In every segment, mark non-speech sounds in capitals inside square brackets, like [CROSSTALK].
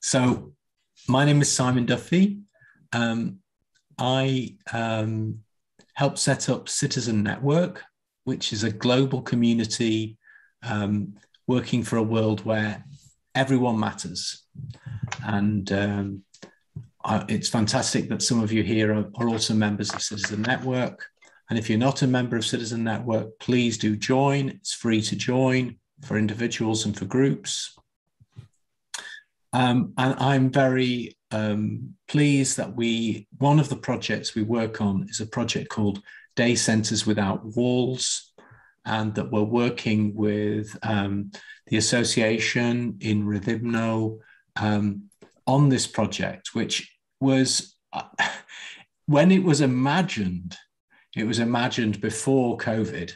So, my name is Simon Duffy. Um, I um, set up Citizen Network, which is a global community um, working for a world where everyone matters. And um, I, it's fantastic that some of you here are, are also members of Citizen Network. And if you're not a member of Citizen Network, please do join. It's free to join for individuals and for groups. Um, and I'm very um, pleased that we, one of the projects we work on is a project called Day Centres Without Walls, and that we're working with um, the association in Rethymno um, on this project, which was, uh, [LAUGHS] when it was imagined, it was imagined before COVID.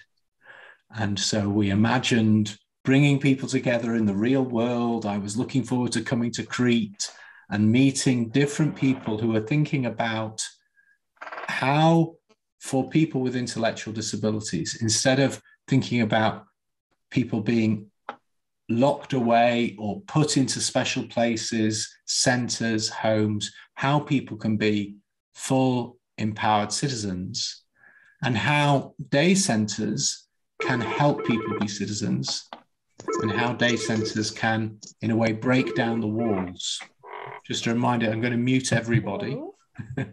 And so we imagined bringing people together in the real world. I was looking forward to coming to Crete and meeting different people who are thinking about how, for people with intellectual disabilities, instead of thinking about people being locked away or put into special places, centers, homes, how people can be full empowered citizens, and how day centers can help people be citizens and how day centers can, in a way, break down the walls. Just a reminder, I'm going to mute everybody. [LAUGHS]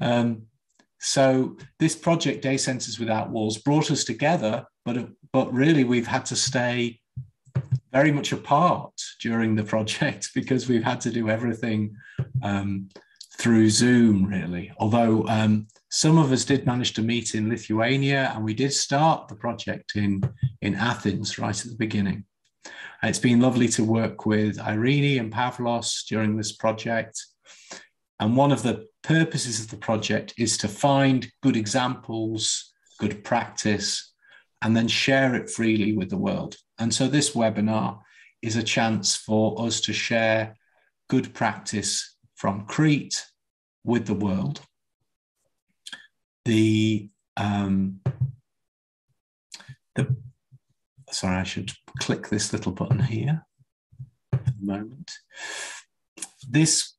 um, so this project, Day Centers Without Walls, brought us together, but, but really we've had to stay very much apart during the project [LAUGHS] because we've had to do everything um, through Zoom, really. Although um, some of us did manage to meet in Lithuania, and we did start the project in, in Athens right at the beginning. it's been lovely to work with Irene and Pavlos during this project. And one of the purposes of the project is to find good examples, good practice, and then share it freely with the world. And so this webinar is a chance for us to share good practice from Crete with the world the um, the sorry, I should click this little button here a moment. This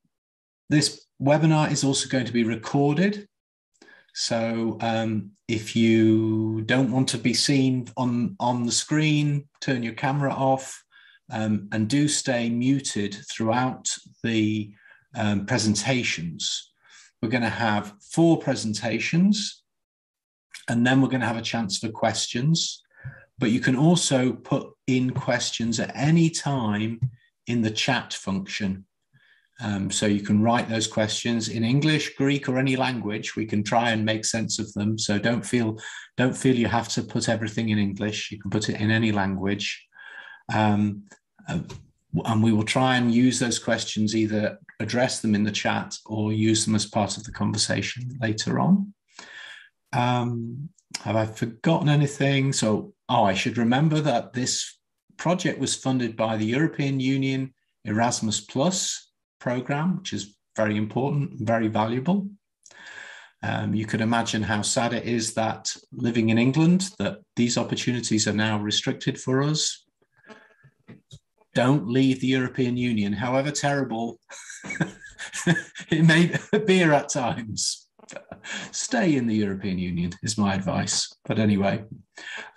this webinar is also going to be recorded. So um, if you don't want to be seen on, on the screen, turn your camera off um, and do stay muted throughout the um, presentations we're going to have four presentations, and then we're going to have a chance for questions. But you can also put in questions at any time in the chat function. Um, so you can write those questions in English, Greek, or any language. We can try and make sense of them. So don't feel don't feel you have to put everything in English. You can put it in any language. Um, uh, and we will try and use those questions either address them in the chat or use them as part of the conversation later on. Um, have I forgotten anything? So, oh, I should remember that this project was funded by the European Union Erasmus Plus program, which is very important, very valuable. Um, you could imagine how sad it is that living in England, that these opportunities are now restricted for us don't leave the European Union, however terrible [LAUGHS] it may appear at times. Stay in the European Union is my advice. But anyway,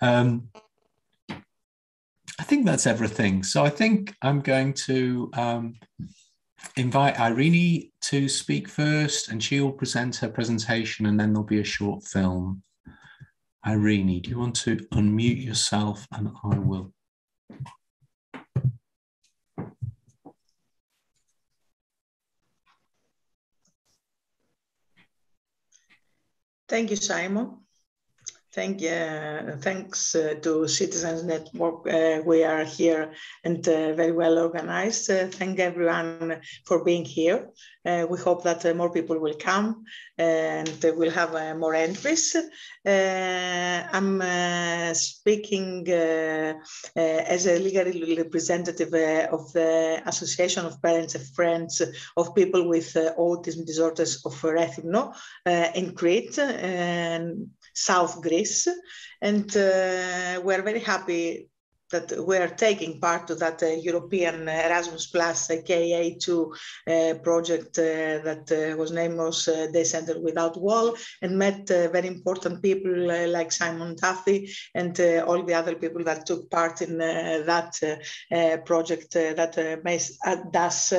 um, I think that's everything. So I think I'm going to um, invite Irene to speak first, and she will present her presentation, and then there'll be a short film. Irene, do you want to unmute yourself? And I will. Thank you, Simon. Thank uh, thanks uh, to Citizens Network. Uh, we are here and uh, very well organized. Uh, thank everyone for being here. Uh, we hope that more people will come and we'll have more entries. I'm speaking as a legal representative of the Association of Parents and Friends of People with Autism Disorders of Rethymno in Crete. And South Greece. And uh, we're very happy that we're taking part to that uh, European Erasmus Plus uh, KA2 uh, project uh, that uh, was named as Day Center Without Wall and met uh, very important people like Simon Duffy and all the other people that took part in that project that makes us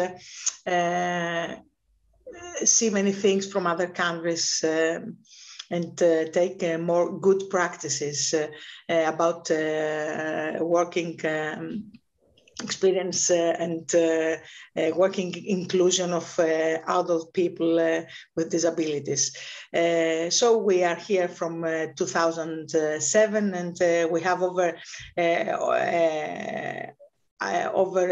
see many things from other countries. Um, and uh, take uh, more good practices uh, about working um, experience uh, and uh, uh, working inclusion of adult people with disabilities. so we are here from 2007 and we have over over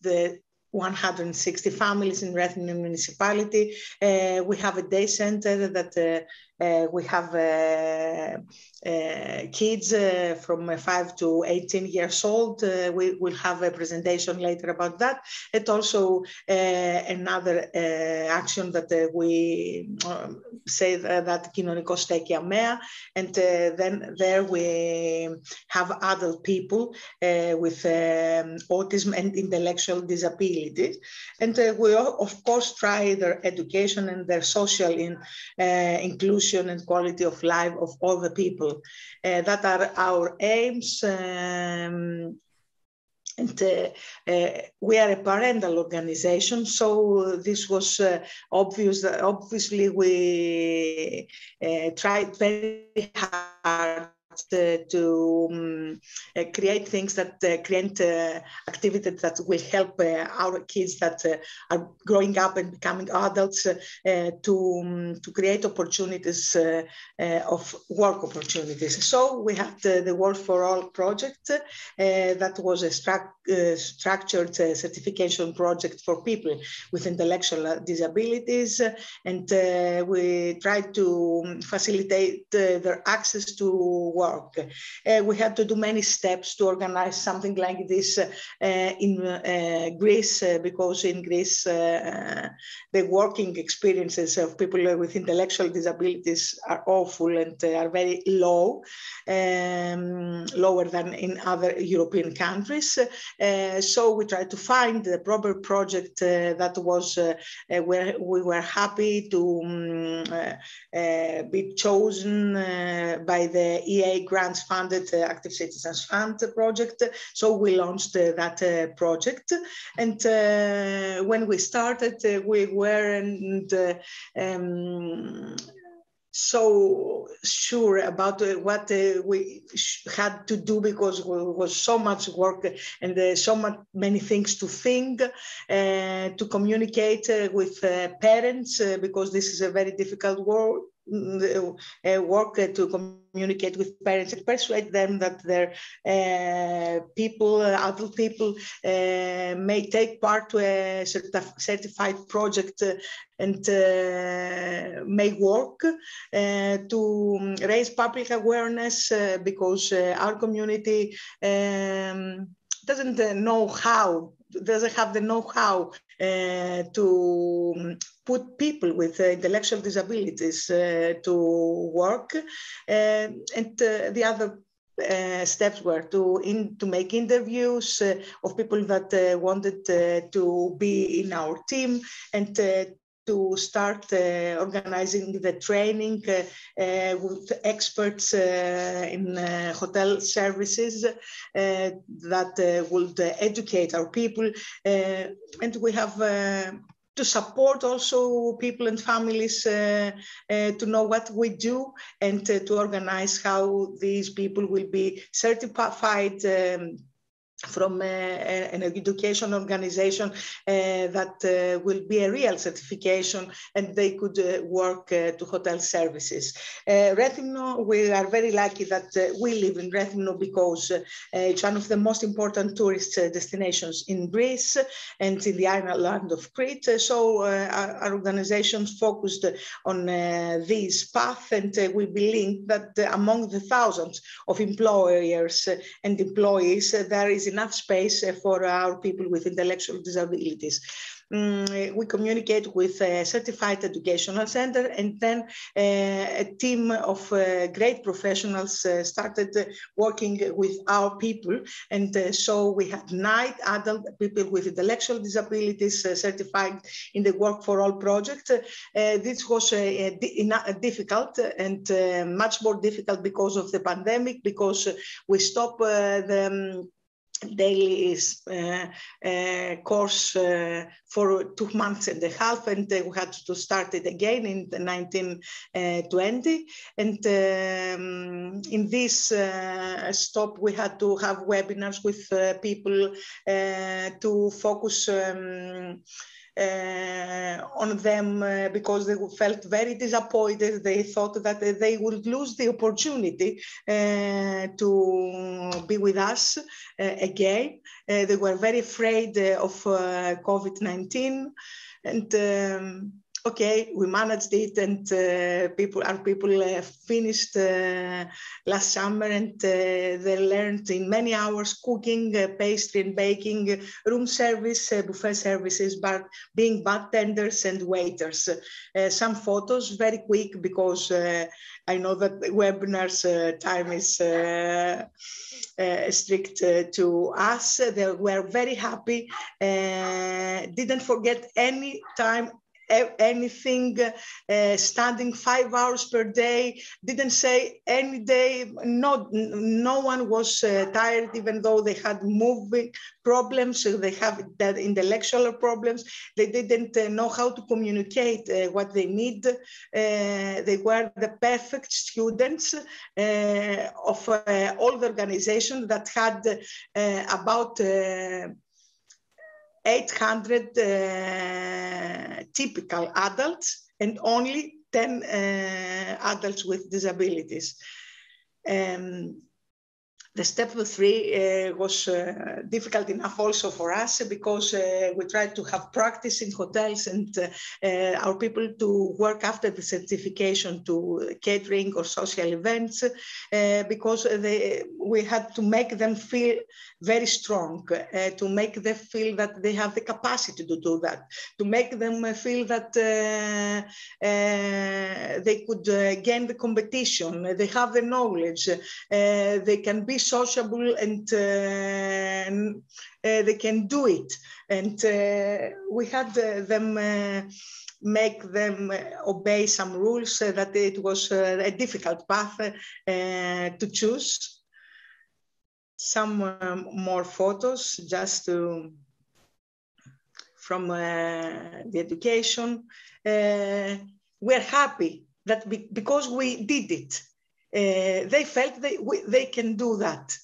the 160 families in Rethymno municipality. Uh, we have a day center that uh, uh, we have uh, uh, kids from 5 to 18 years old. we will have a presentation later about that. And also another action that we um, say that κοινωνικό στέκει αμαία. And then there we have adult people with um, autism and intellectual disabilities. And we, of course, try their education and their social in, inclusion inclusion and quality of life of all the people. Uh, that are our aims. Um, and uh, uh, we are a parental organization, so this was uh, obvious. Obviously, we uh, tried very hard to um, uh, create things that uh, create uh, activities that will help our kids that are growing up and becoming adults to, um, to create opportunities of work opportunities. So we had the Work for All project that was a stru structured certification project for people with intellectual disabilities and we tried to um, facilitate their access to work work. Uh, we had to do many steps to organize something like this uh, in uh, Greece because in Greece the working experiences of people with intellectual disabilities are awful and are very low, um, lower than in other European countries. so we tried to find the proper project that was where we were happy to um, be chosen by the EEA grants funded uh, Active Citizens Fund project. So we launched uh, that uh, project. And when we started, we weren't um, so sure about uh, what uh, we had to do because it was so much work and uh, so much, many things to think, to communicate with parents because this is a very difficult work, work to communicate with parents and persuade them that their uh, people, uh, adult people, uh, may take part to a certified project and may work to raise public awareness because our community um, doesn't know how doesn't have the know-how uh, to put people with uh, intellectual disabilities uh, to work. and the other uh, steps were to in, to make interviews uh, of people that uh, wanted to be in our team and to start uh, organizing the training uh, uh, with experts in hotel services that would educate our people. and we have to support also people and families uh, uh, to know what we do and uh, to organize how these people will be certified um, from uh, uh, an education organization uh, that uh, will be a real certification and they could uh, work uh, to hotel services. Rethymno, we are very lucky that we live in Rethymno because it's one of the most important tourist destinations in Greece and in the island of Crete. So our, our organization focused on this path and we believe that among the thousands of employers and employees there is enough space for our people with intellectual disabilities. Um, we communicate with a certified educational center and then uh, a team of uh, great professionals uh, started working with our people. And so we had nine adult people with intellectual disabilities certified in the work for all project. This was difficult and much more difficult because of the pandemic because we stopped the um, daily uh, uh, course uh, for two months and a half, and we had to start it again in 1920. And um, in this stop, we had to have webinars with people to focus. Um, on them uh, because they felt very disappointed. They thought that they would lose the opportunity uh, to be with us again. they were very afraid of COVID-19 and um, okay, we managed it, and uh, people, our people uh, finished uh, last summer, and uh, they learned in many hours cooking, uh, pastry and baking, room service, uh, buffet services, but being bartenders and waiters. some photos, very quick, because I know that webinars time is. Strict to us. They were very happy, didn't forget any time anything, uh, standing five hours per day, didn't say any day, no, no one was uh, tired, even though they had moving problems, they have that intellectual problems, they didn't uh, know how to communicate uh, what they need. Uh, they were the perfect students uh, of all the organizations that had about 800 uh, typical adults and only 10 uh, adults with disabilities. Um, the step three uh, was uh, difficult enough also for us because uh, we tried to have practice in hotels and uh, uh, our people to work after the certification to catering or social events uh, because they, we had to make them feel very strong, to make them feel that they have the capacity to do that, to make them feel that they could gain the competition, they have the knowledge, they can be sociable and uh, uh, they can do it. And uh, we had them make them obey some rules that it was a difficult path to choose. Some um, more photos just to from uh, the education. Uh, we're happy that be because we did it, Eh, they felt they, we, they can do that.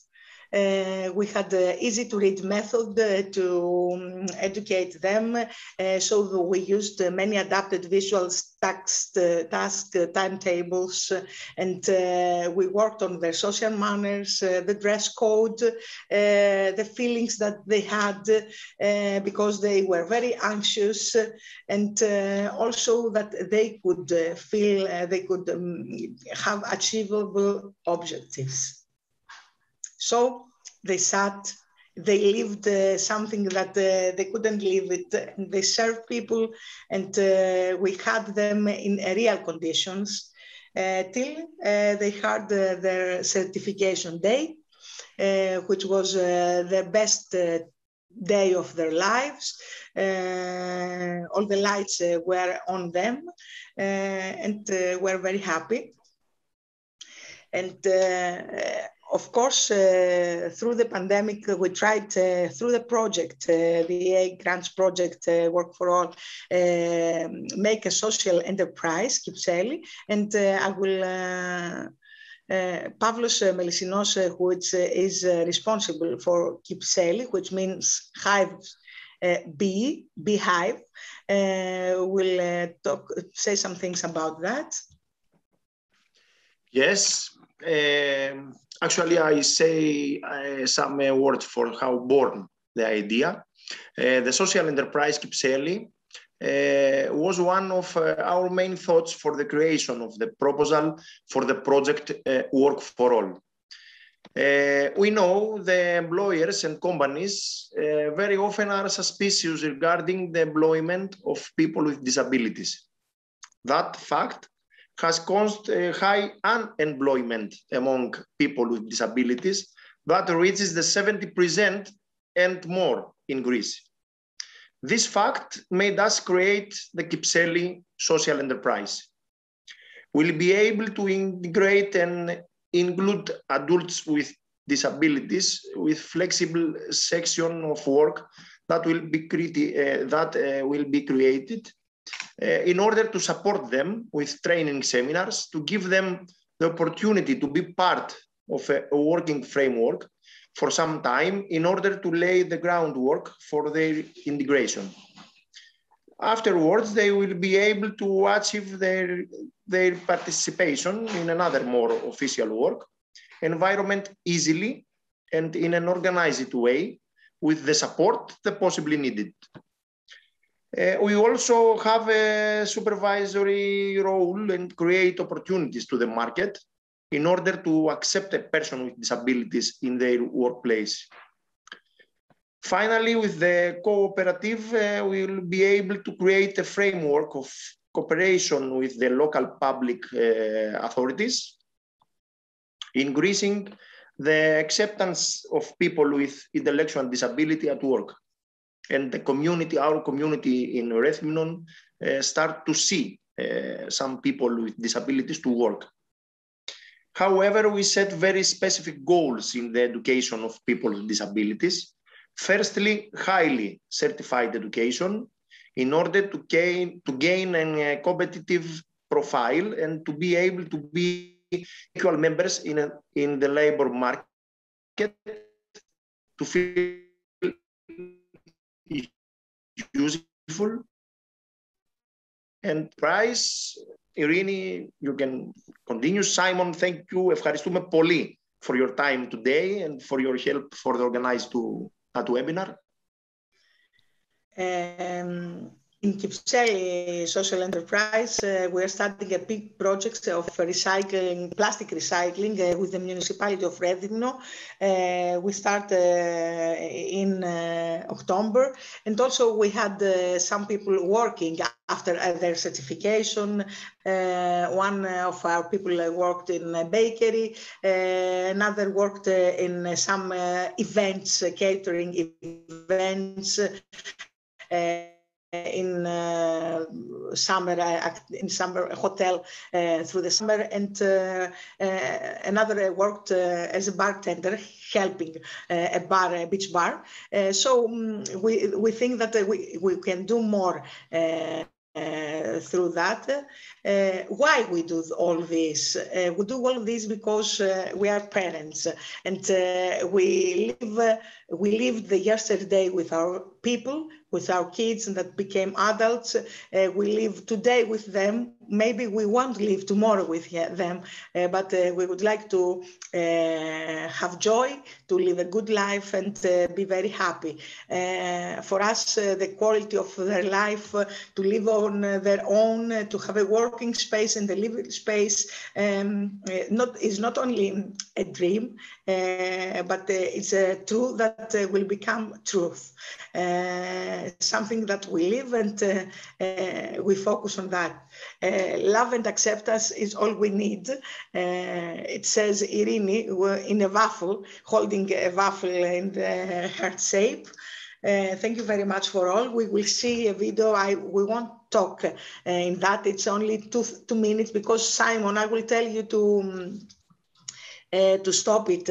Uh, we had an easy to read method uh, to um, educate them. Uh, so we used many adapted visual uh, task, task timetables uh, and we worked on their social manners, the dress code, the feelings that they had because they were very anxious and also that they could feel they could um, have achievable objectives. So they sat, they lived uh, something that uh, they couldn't live it. They served people, and uh, we had them in real conditions uh, till uh, they had uh, their certification day, which was the best day of their lives. all the lights were on them, and we're very happy. And of course, uh, through the pandemic, we tried uh, through the project, uh, the A Grants project, uh, Work for All, um, make a social enterprise, Kypseli, and uh, I will. Uh, Pavlos Melisinos, who is responsible for Kypseli, which means hive bee, beehive, will talk, say some things about that. Yes, um, actually, I say uh, some uh, words for how born the idea. Uh, the social enterprise Kypseli uh, was one of uh, our main thoughts for the creation of the proposal for the project uh, Work for All. We know the employers and companies very often are suspicious regarding the employment of people with disabilities. That fact has caused a high unemployment among people with disabilities that reaches the 70% and more in Greece. This fact made us create the Kypseli social enterprise. We'll be able to integrate and include adults with disabilities with flexible section of work that will be, uh, that, uh, will be created uh, Uh, in order to support them with training seminars, to give them the opportunity to be part of a, a working framework for some time in order to lay the groundwork for their integration. Afterwards, they will be able to achieve their, their participation in another more official work environment easily and in an organized way with the support that possibly needed. Uh, we also have a supervisory role and create opportunities to the market in order to accept a person with disabilities in their workplace. Finally, with the cooperative, uh, we will be able to create a framework of cooperation with the local public uh, authorities, increasing the acceptance of people with intellectual disability at work. And the community, our community in Rethymnon, uh, start to see uh, some people with disabilities to work. However, we set very specific goals in the education of people with disabilities Firstly, highly certified education in order to gain, to gain a competitive profile and to be able to be equal members in, a, in the labor market to feel useful and price Irini, you can continue. Simon, thank you. Ευχαριστούμε πολύ for your time today and for your help for the organized to at webinar? Um, in Kypseli Social Enterprise, uh, we are starting a big project of recycling, plastic recycling uh, with the municipality of Rethymno. Uh, we start uh, in uh, October, and also we had uh, some people working after their certification. one of our people worked in a bakery, another worked in some events, catering events in uh, summer uh, in summer hotel uh, through the summer and uh, uh, another worked uh, as a bartender helping a bar a beach bar so um, we we think that we, we can do more uh, through that. Uh, why we do all this? Uh, we do all this because we are parents and we live we lived the yesterday with our people with our kids and that became adults. Uh, we live today with them. Maybe we won't live tomorrow with them, uh, but uh, we would like to uh, have joy, to live a good life, and uh, be very happy. Uh, for us, the quality of their life, to live on their own, to have a working space and a living space, um, not is not only a dream, but it's true that will become truth something that we live and uh, uh, we focus on that. Uh, love and acceptance is all we need. it says Irini in a waffle, holding a waffle in the heart shape. Uh, thank you very much for all. We will see a video. I we won't talk uh, in that. It's only two two minutes because Simon, I will tell you to um, uh, to stop it,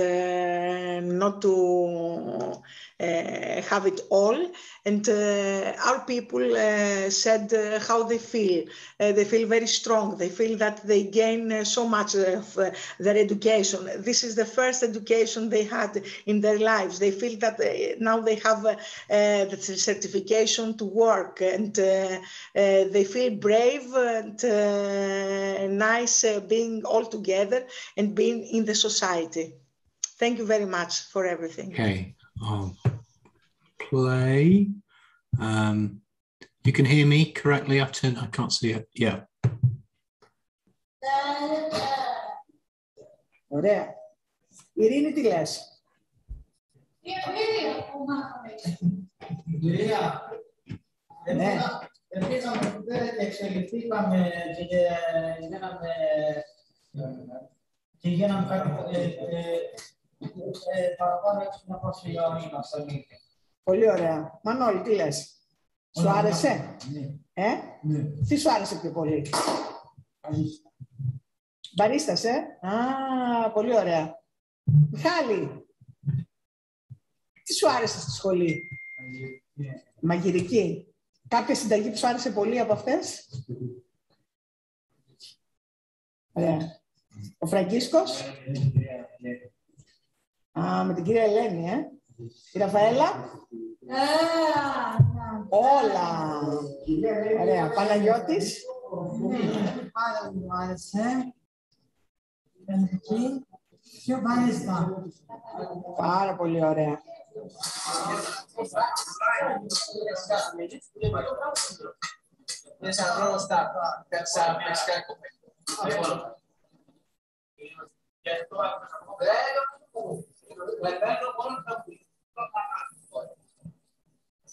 not to Uh, have it all. And uh, our people uh, said uh, how they feel. Uh, they feel very strong. They feel that they gain so much of their education. This is the first education they had in their lives. They feel that now they have the certification to work and they feel brave and nice being all together and being in the society. Thank you very much for everything. Okay. I'll um, play. Um, you can hear me correctly, Upton? I can't see it. Yeah. Ωραία. Ειρήνη, τι λες. Κυρία, Ναι. Επίσης, και εξελιχθήκαμε και γίναμε και γίναμε κάτι ε, ε, ε, παραπάνω έτσι να πω σε Ιωαννίνα στα μύθια. Πολύ ωραία. Μανώλη, τι λες; Σου άρεσε; Ναι, Ε; ναι. Τι σου άρεσε πιο πολύ; Καλή. Μπαρίστας, ε; Α, πολύ ωραία. Μιχάλη, τι σου άρεσε στη σχολή; Ναι. Μαγειρική. Κάποια συνταγή που σου άρεσε πολύ από αυτές; Ωραία. Ο Φραγκίσκος; Α, με την κυρία Ελένη, ε. Η Ραφαέλα. Όλα. Ωραία. Παναγιώτης. Πάρα μου άρεσε. Πεντική. Πιο παρέστα. Πάρα πολύ ωραία. 啊！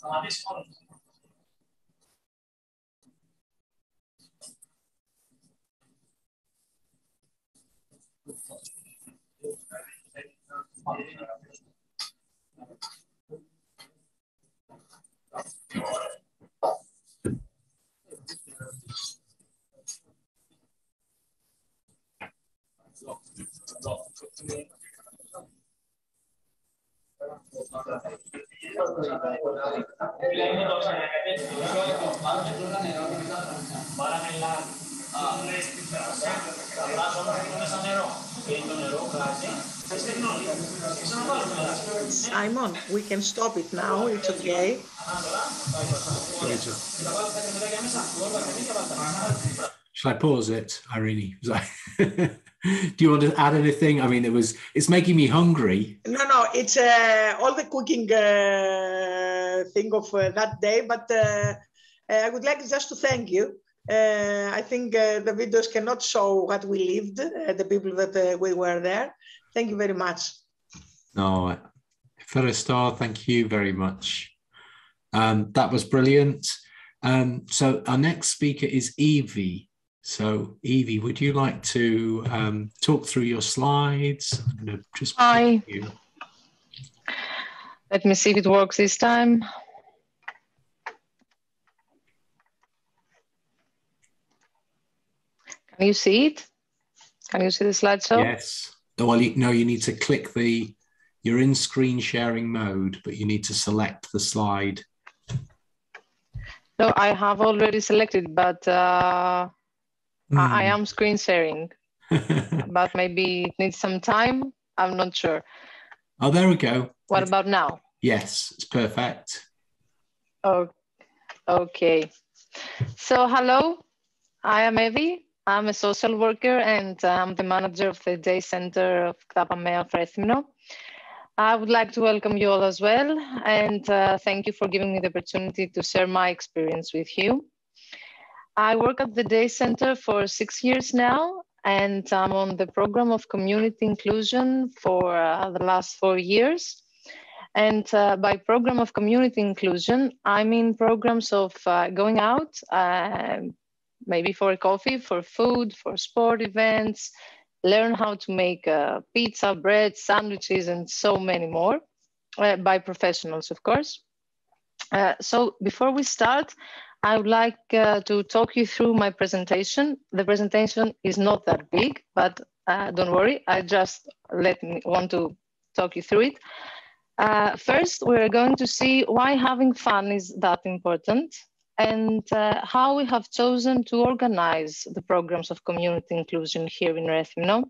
不好意思，不好意思。Simon, we can stop it now. It's okay. Shall I pause it, Irene? [LAUGHS] Do you want to add anything? I mean, it was it's making me hungry. No, no, it's uh, all the cooking uh, thing of uh, that day. But uh, uh, I would like just to thank you. Uh, I think uh, the videos cannot show what we lived, uh, the people that uh, we were there. Thank you very much. No, Star, thank you very much. Um, that was brilliant. Um, so our next speaker is Evie. So Evie, would you like to um, talk through your slides? I'm going to just Hi. you. Let me see if it works this time. Can you see it? Can you see the slideshow? Yes. Oh, well, you, no, you need to click the. You're in screen sharing mode, but you need to select the slide. No, I have already selected, but uh, I, I Hmm. am screen sharing. [LAUGHS] But maybe it needs some time. I'm not sure. oh, there we go. What about now? Yes, it's perfect. Oh, okay. So, hello, I am Evie. I'm a social worker and I'm the manager of the day center of Ktapamea Frethmino. I would like to welcome you all as well and uh, thank you for giving me the opportunity to share my experience with you. I work at the day center for six years now and I'm on the program of community inclusion for uh, the last four years. And uh, by program of community inclusion, I mean programs of uh, going out, uh, maybe for a coffee, for food, for sport events, learn how to make uh, pizza, bread, sandwiches, and so many more uh, by professionals, of course. So before we start, I would like uh, to talk you through my presentation. The presentation is not that big, but uh, don't worry, I just let me want to talk you through it. Uh, first, we're going to see why having fun is that important and uh, how we have chosen to organize the programs of community inclusion here in Rethymno.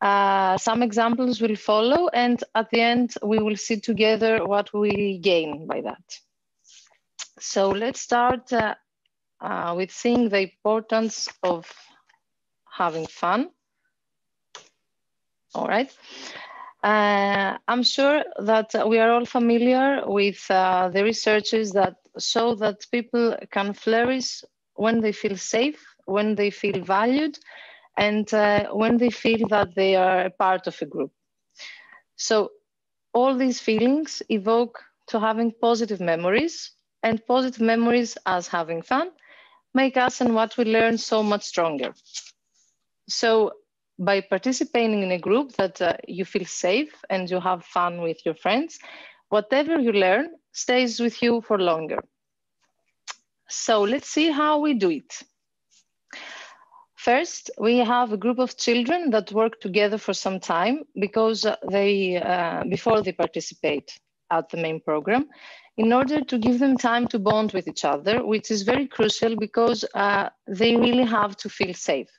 Uh, some examples will follow, and at the end, we will see together what we gain by that. So let's start uh, uh, with seeing the importance of having fun. All right. Uh, I'm sure that we are all familiar with uh, the researches that show that people can flourish when they feel safe, when they feel valued, and uh, when they feel that they are a part of a group. So all these feelings evoke to having positive memories and positive memories as having fun make us and what we learn so much stronger. So by participating in a group that uh, you feel safe and you have fun with your friends, whatever you learn stays with you for longer. So let's see how we do it. First, we have a group of children that work together for some time because they, uh, before they participate at the main program, in order to give them time to bond with each other, which is very crucial because uh, they really have to feel safe.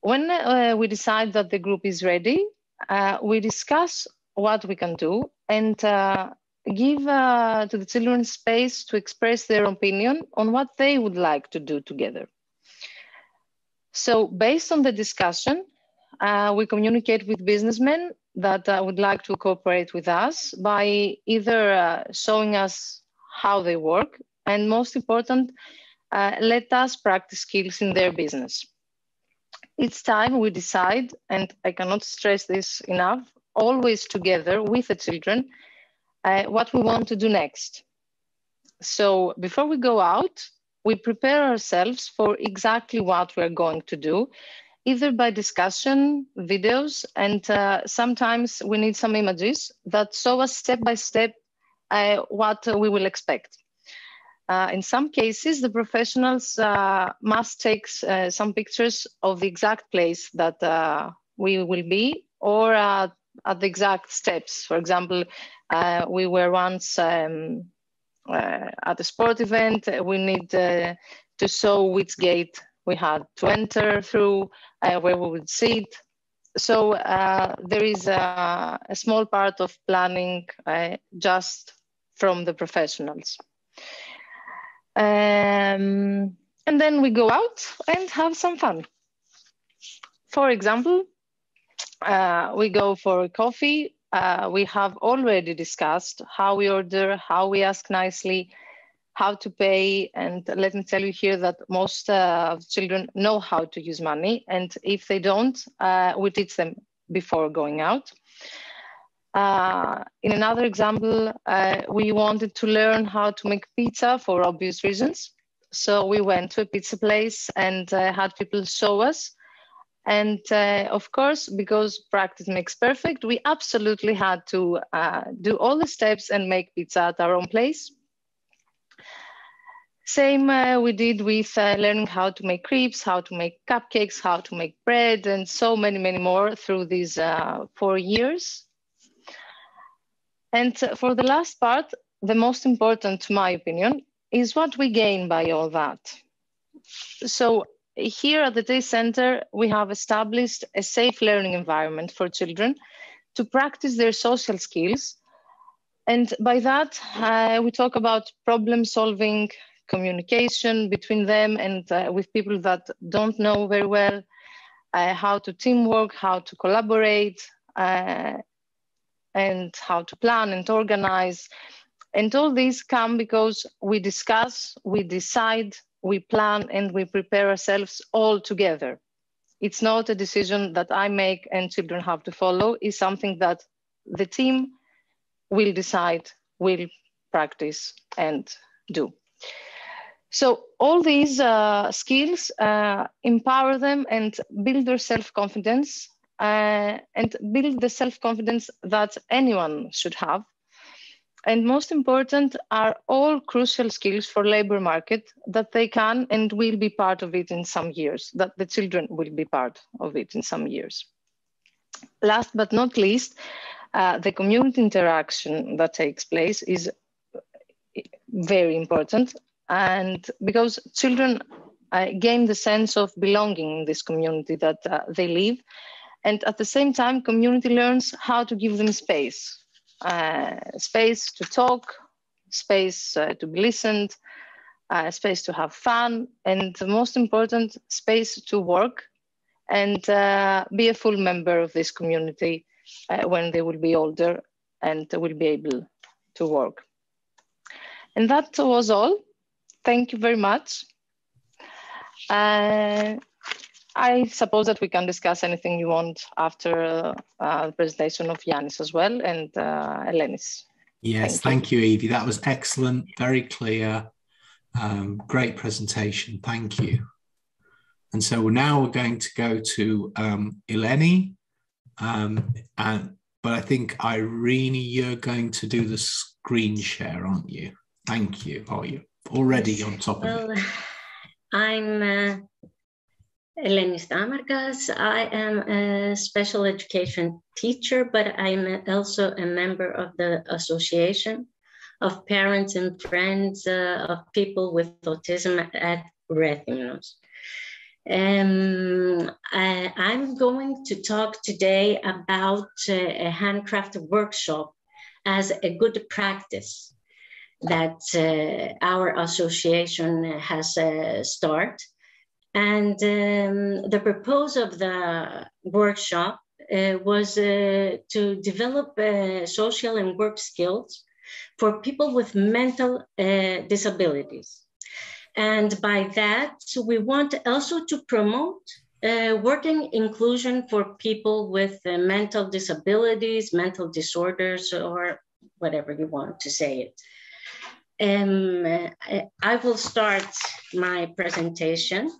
When uh, we decide that the group is ready, uh, we discuss what we can do and uh, give uh, to the children space to express their opinion on what they would like to do together. So based on the discussion, uh, we communicate with businessmen that uh, would like to cooperate with us by either uh, showing us how they work and most important, uh, let us practice skills in their business. It's time we decide, and I cannot stress this enough, always together with the children, uh, what we want to do next. So before we go out, we prepare ourselves for exactly what we're going to do, either by discussion, videos, and uh, sometimes we need some images that show us step by step uh, what we will expect. Uh, in some cases, the professionals uh, must take uh, some pictures of the exact place that uh, we will be or at the exact steps. For example, we were once um, at a sport event, we need to show which gate we had to enter through, uh, where we would sit. So uh, there is a, a, small part of planning uh, just from the professionals. Um, and then we go out and have some fun. For example, uh, we go for a coffee. Uh, we have already discussed how we order, how we ask nicely, how to pay. And let me tell you here that most uh, children know how to use money. And if they don't, uh, we teach them before going out. Uh, in another example, uh, we wanted to learn how to make pizza for obvious reasons. So we went to a pizza place and uh, had people show us. And uh, of course, because practice makes perfect, we absolutely had to do all the steps and make pizza at our own place. Same uh, we did with learning how to make crepes, how to make cupcakes, how to make bread, and so many, many more through these four years. And for the last part, the most important, to my opinion, is what we gain by all that. So here at the Day Center, we have established a safe learning environment for children to practice their social skills. And by that, uh, we talk about problem solving, communication between them and uh, with people that don't know very well, uh, how to teamwork, how to collaborate, uh, and how to plan and organize. And all these come because we discuss, we decide, we plan, and we prepare ourselves all together. It's not a decision that I make and children have to follow, it's something that the team will decide, will practice, and do. So all these uh, skills uh, empower them and build their self-confidence uh, and build the self-confidence that anyone should have. And most important are all crucial skills for labor market that they can and will be part of it in some years, that the children will be part of it in some years. Last but not least, uh, the community interaction that takes place is very important. And because children uh, gain the sense of belonging in this community that uh, they live, and at the same time, community learns how to give them space, uh, space to talk, space uh, to be listened, uh, space to have fun, and the most important, space to work and uh, be a full member of this community when they will be older and will be able to work. And that was all. Thank you very much. Uh, I suppose that we can discuss anything you want after uh, the presentation of Yanis as well and uh, Elenis. Yes, thank, thank you. you, Evie. That was excellent, very clear, um, great presentation. Thank you. And so now we're going to go to um, Eleni. Um, and, but I think Irene, you're going to do the screen share, aren't you? Thank you. Oh, you're already on top of well, it. I'm uh, Eleni Stamarkas. I am a special education teacher, but I'm also a member of the Association of Parents and Friends uh, of People with Autism at Rethymnos. Um, I, am going to talk today about uh, a handcrafted workshop as a good practice that uh, our association has uh, started and um, the purpose of the workshop uh, was uh, to develop uh, social and work skills for people with mental uh, disabilities. And by that, we want also to promote working inclusion for people with mental disabilities, mental disorders, or whatever you want to say it. Um, I will start my presentation.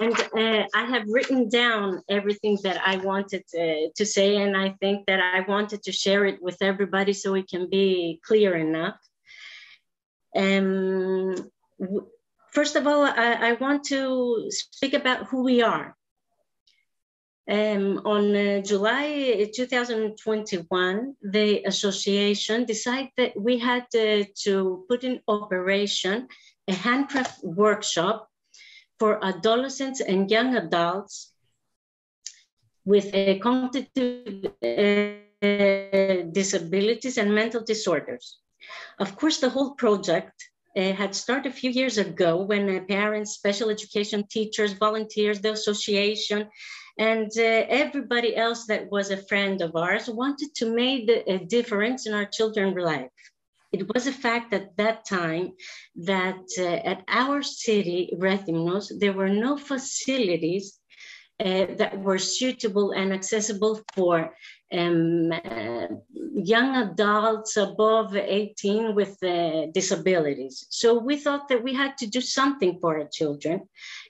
And uh, I have written down everything that I wanted to, to, say, and I think that I wanted to share it with everybody so it can be clear enough. Um, first of all, I, I, want to speak about who we are. Um, on uh, July 2021, the association decided that we had uh, to put in operation a handcraft workshop for adolescents and young adults with cognitive uh, disabilities and mental disorders. Of course, the whole project uh, had started a few years ago when uh, parents, special education teachers, volunteers, the association, and uh, everybody else that was a friend of ours wanted to make a difference in our children's life. It was a fact at that time that uh, at our city, Rethymnos, there were no facilities uh, that were suitable and accessible for um, uh, young adults above 18 with uh, disabilities. So we thought that we had to do something for our children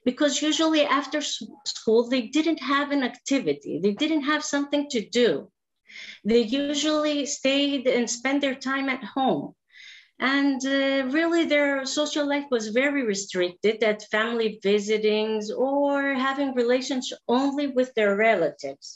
because usually after school, they didn't have an activity, they didn't have something to do. They usually stayed and spent their time at home. And uh, really, their social life was very restricted at family visitings or having relations only with their relatives.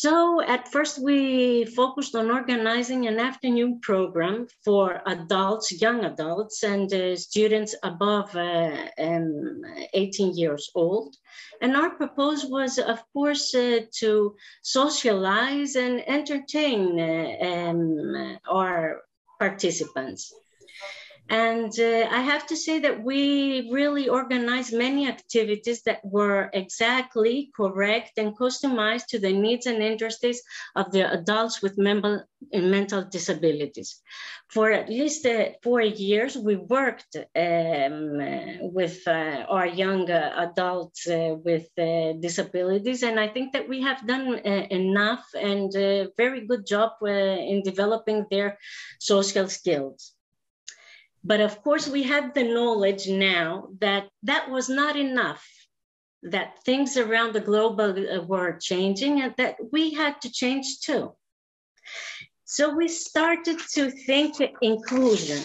So at first we focused on organizing an afternoon program for adults, young adults and uh, students above uh, um, 18 years old. And our proposal was, of course, uh, to socialize and entertain uh, um, our participants. And uh, I have to say that we really organized many activities that were exactly correct and customized to the needs and interests of the adults with mental, mental disabilities. For at least uh, four years, we worked um, with uh, our young adults uh, with uh, disabilities. And I think that we have done uh, enough and a very good job in developing their social skills. But of course, we have the knowledge now that that was not enough, that things around the globe uh, were changing and that we had to change too. So we started to think inclusion.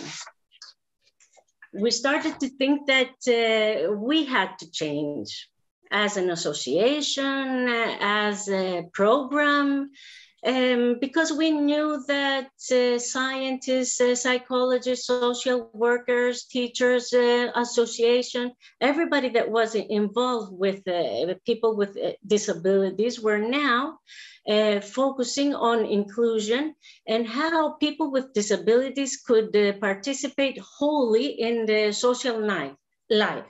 We started to think that uh, we had to change as an association, as a program, um, because we knew that uh, scientists, uh, psychologists, social workers, teachers, uh, association, everybody that was involved with uh, people with uh, disabilities were now uh, focusing on inclusion and how people with disabilities could participate wholly in the social life. life.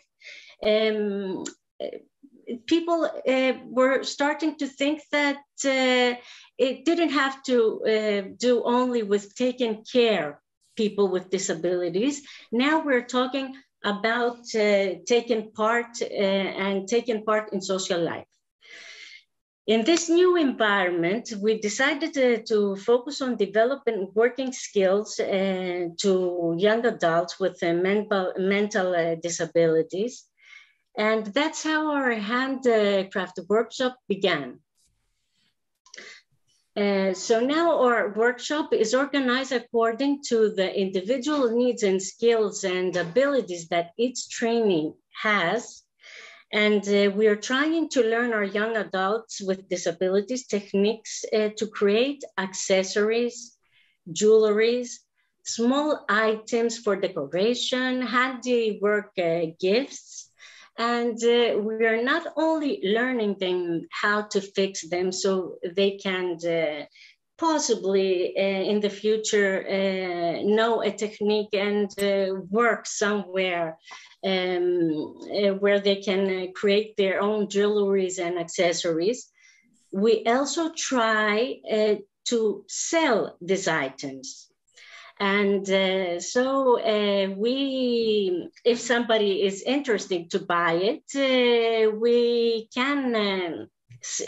Um, people were starting to think that it didn't have to uh, do only with taking care people with disabilities. Now we're talking about uh, taking part uh, and taking part in social life. In this new environment, we decided to focus on developing working skills uh, to young adults with uh, mental, mental uh, disabilities. And that's how our handcraft workshop began. Uh, so now our workshop is organized according to the individual needs and skills and abilities that each training has. And uh, we are trying to learn our young adults with disabilities techniques uh, to create accessories, jewelries, small items for decoration, handiwork uh, gifts, and uh, we are not only learning them how to fix them so they can uh, possibly uh, in the future uh, know a technique and uh, work somewhere um, uh, where they can create their own jewelries and accessories. We also try to sell these items. And uh, so uh, we, if somebody is interested to buy it, uh, we can, um,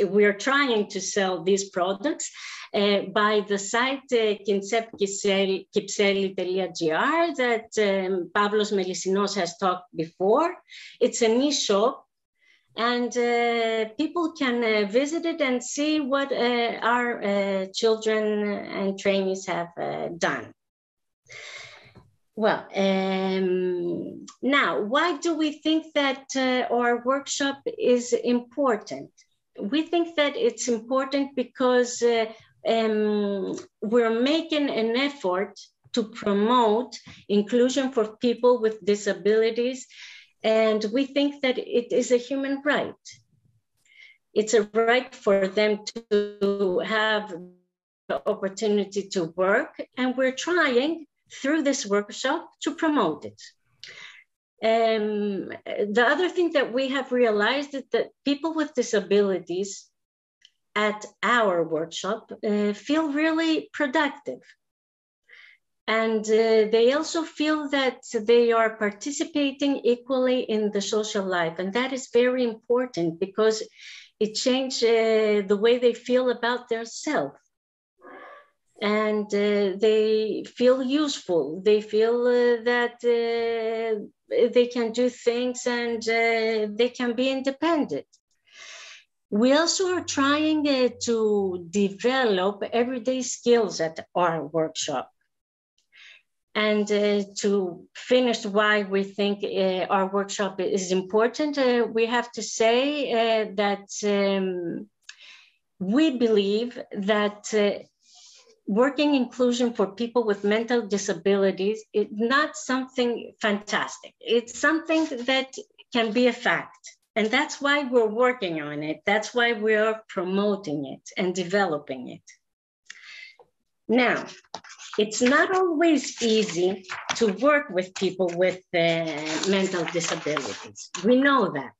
we're trying to sell these products uh, by the site uh, kinsepkypseli.gr that um, Pavlos Melisinos has talked before. It's an e-shop and uh, people can uh, visit it and see what uh, our uh, children and trainees have uh, done. Well, um, now, why do we think that uh, our workshop is important? We think that it's important because uh, um, we're making an effort to promote inclusion for people with disabilities, and we think that it is a human right. It's a right for them to have the opportunity to work, and we're trying through this workshop to promote it. Um, the other thing that we have realized is that people with disabilities at our workshop uh, feel really productive. And uh, they also feel that they are participating equally in the social life. And that is very important because it changes uh, the way they feel about their self and uh, they feel useful. They feel uh, that uh, they can do things and uh, they can be independent. We also are trying uh, to develop everyday skills at our workshop. And uh, to finish why we think our workshop is important, we have to say that um, we believe that working inclusion for people with mental disabilities is not something fantastic. It's something that can be a fact. And that's why we're working on it. That's why we're promoting it and developing it. Now, it's not always easy to work with people with uh, mental disabilities. We know that.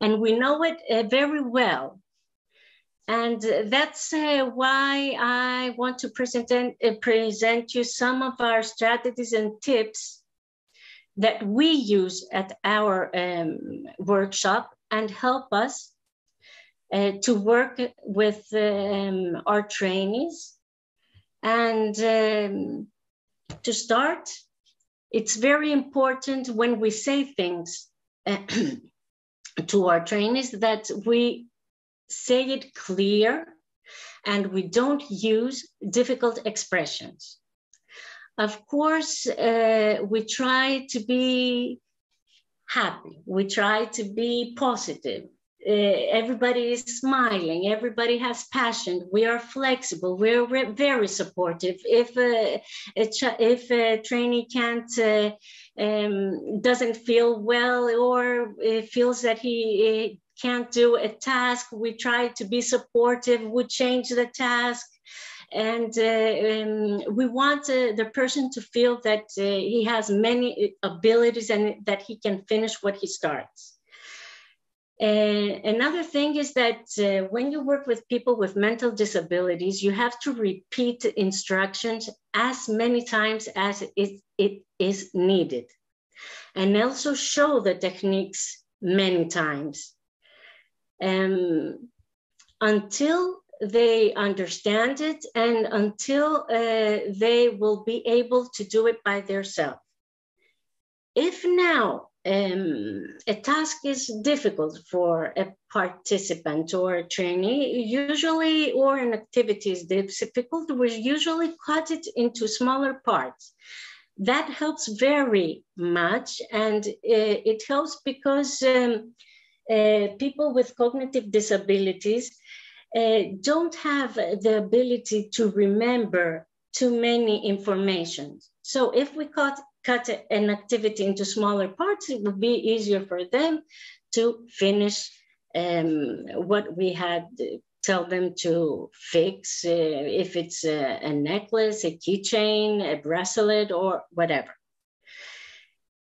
And we know it uh, very well and that's uh, why I want to present, uh, present you some of our strategies and tips that we use at our um, workshop and help us uh, to work with um, our trainees. And um, to start, it's very important when we say things [CLEARS THROAT] to our trainees that we say it clear and we don't use difficult expressions. Of course, uh, we try to be happy. We try to be positive. Uh, everybody is smiling. Everybody has passion. We are flexible. We're very supportive. If a, a if a trainee can't uh, um, doesn't feel well or feels that he can't do a task, we try to be supportive, we change the task. And uh, um, we want uh, the person to feel that uh, he has many abilities and that he can finish what he starts. another thing is that uh, when you work with people with mental disabilities, you have to repeat instructions as many times as it, it is needed. and also show the techniques many times. Um, until they understand it and until uh, they will be able to do it by themselves. If now um, a task is difficult for a participant or a trainee, usually, or an activity is difficult, we usually cut it into smaller parts. That helps very much, and uh, it helps because um, uh, people with cognitive disabilities uh, don't have the ability to remember too many information. So if we cut, cut an activity into smaller parts, it would be easier for them to finish um, what we had tell them to fix, uh, if it's a, a necklace, a keychain, a bracelet, or whatever.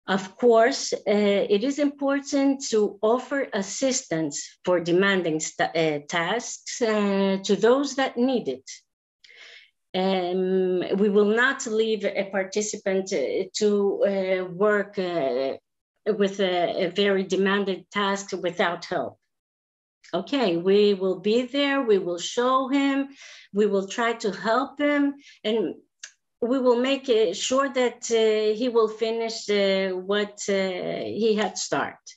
Of course, uh, it is important to offer assistance for demanding uh, tasks uh, to those that need it. Um, we will not leave a participant to work with a, a, very demanded task without help. Okay, we will be there, we will show him, we will try to help him, and we will make sure that uh, he will finish uh, what uh, he had started.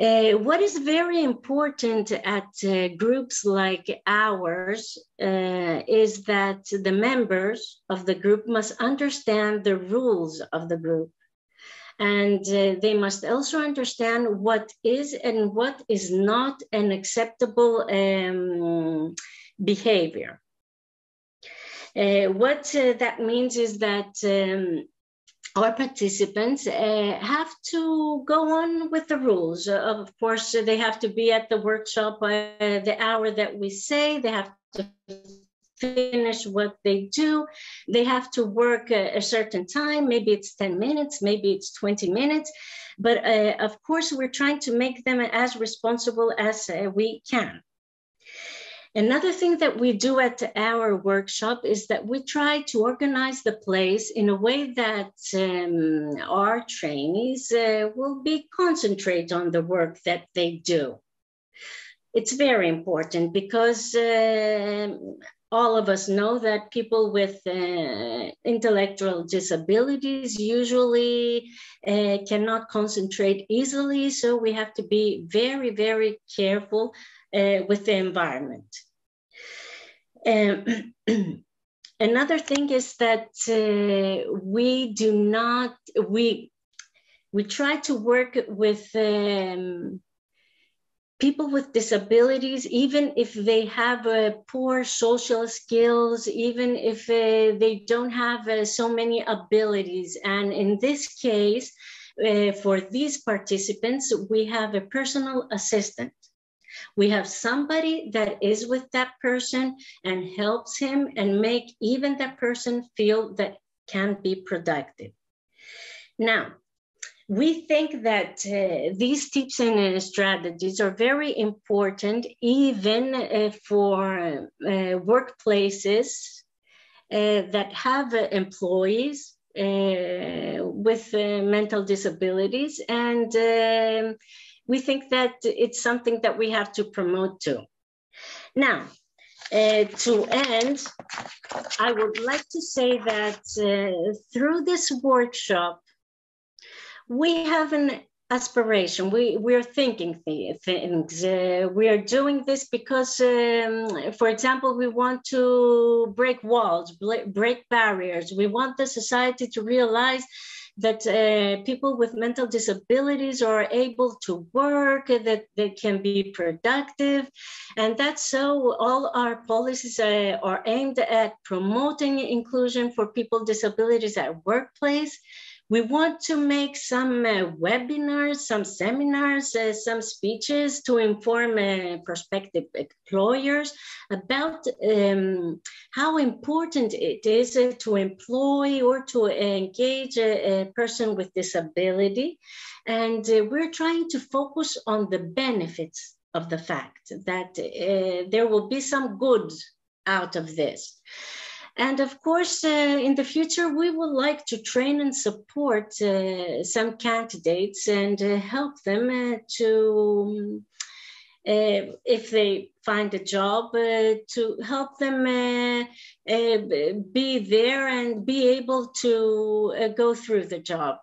Uh, what is very important at uh, groups like ours uh, is that the members of the group must understand the rules of the group. And they must also understand what is and what is not an acceptable um, behavior. Uh, what uh, that means is that um, our participants uh, have to go on with the rules. Uh, of course, they have to be at the workshop uh, the hour that we say, they have to finish what they do. They have to work a, a certain time, maybe it's 10 minutes, maybe it's 20 minutes. But uh, of course, we're trying to make them as responsible as we can. Another thing that we do at our workshop is that we try to organize the place in a way that um, our trainees uh, will be concentrate on the work that they do. It's very important because uh, all of us know that people with uh, intellectual disabilities usually uh, cannot concentrate easily. So we have to be very, very careful uh, with the environment. Um, [CLEARS THROAT] another thing is that uh, we do not, we, we try to work with um, people with disabilities, even if they have uh, poor social skills, even if uh, they don't have uh, so many abilities. And in this case, uh, for these participants, we have a personal assistant. We have somebody that is with that person and helps him and make even that person feel that can be productive. Now, we think that uh, these tips and uh, strategies are very important even uh, for uh, workplaces uh, that have uh, employees with mental disabilities and um, we think that it's something that we have to promote too. Now, uh, to end, I would like to say that uh, through this workshop, we have an aspiration. We, we're thinking th things. Uh, we are doing this because, um, for example, we want to break walls, break barriers. We want the society to realize that uh, people with mental disabilities are able to work, that they can be productive. And that's so all our policies uh, are aimed at promoting inclusion for people with disabilities at workplace. We want to make some uh, webinars, some seminars, uh, some speeches to inform uh, prospective employers about um, how important it is to employ or to engage a, a person with disability. And we're trying to focus on the benefits of the fact that uh, there will be some good out of this. And of course, uh, in the future, we would like to train and support uh, some candidates and uh, help them uh, to, uh, if they find a job, uh, to help them be there and be able to go through the job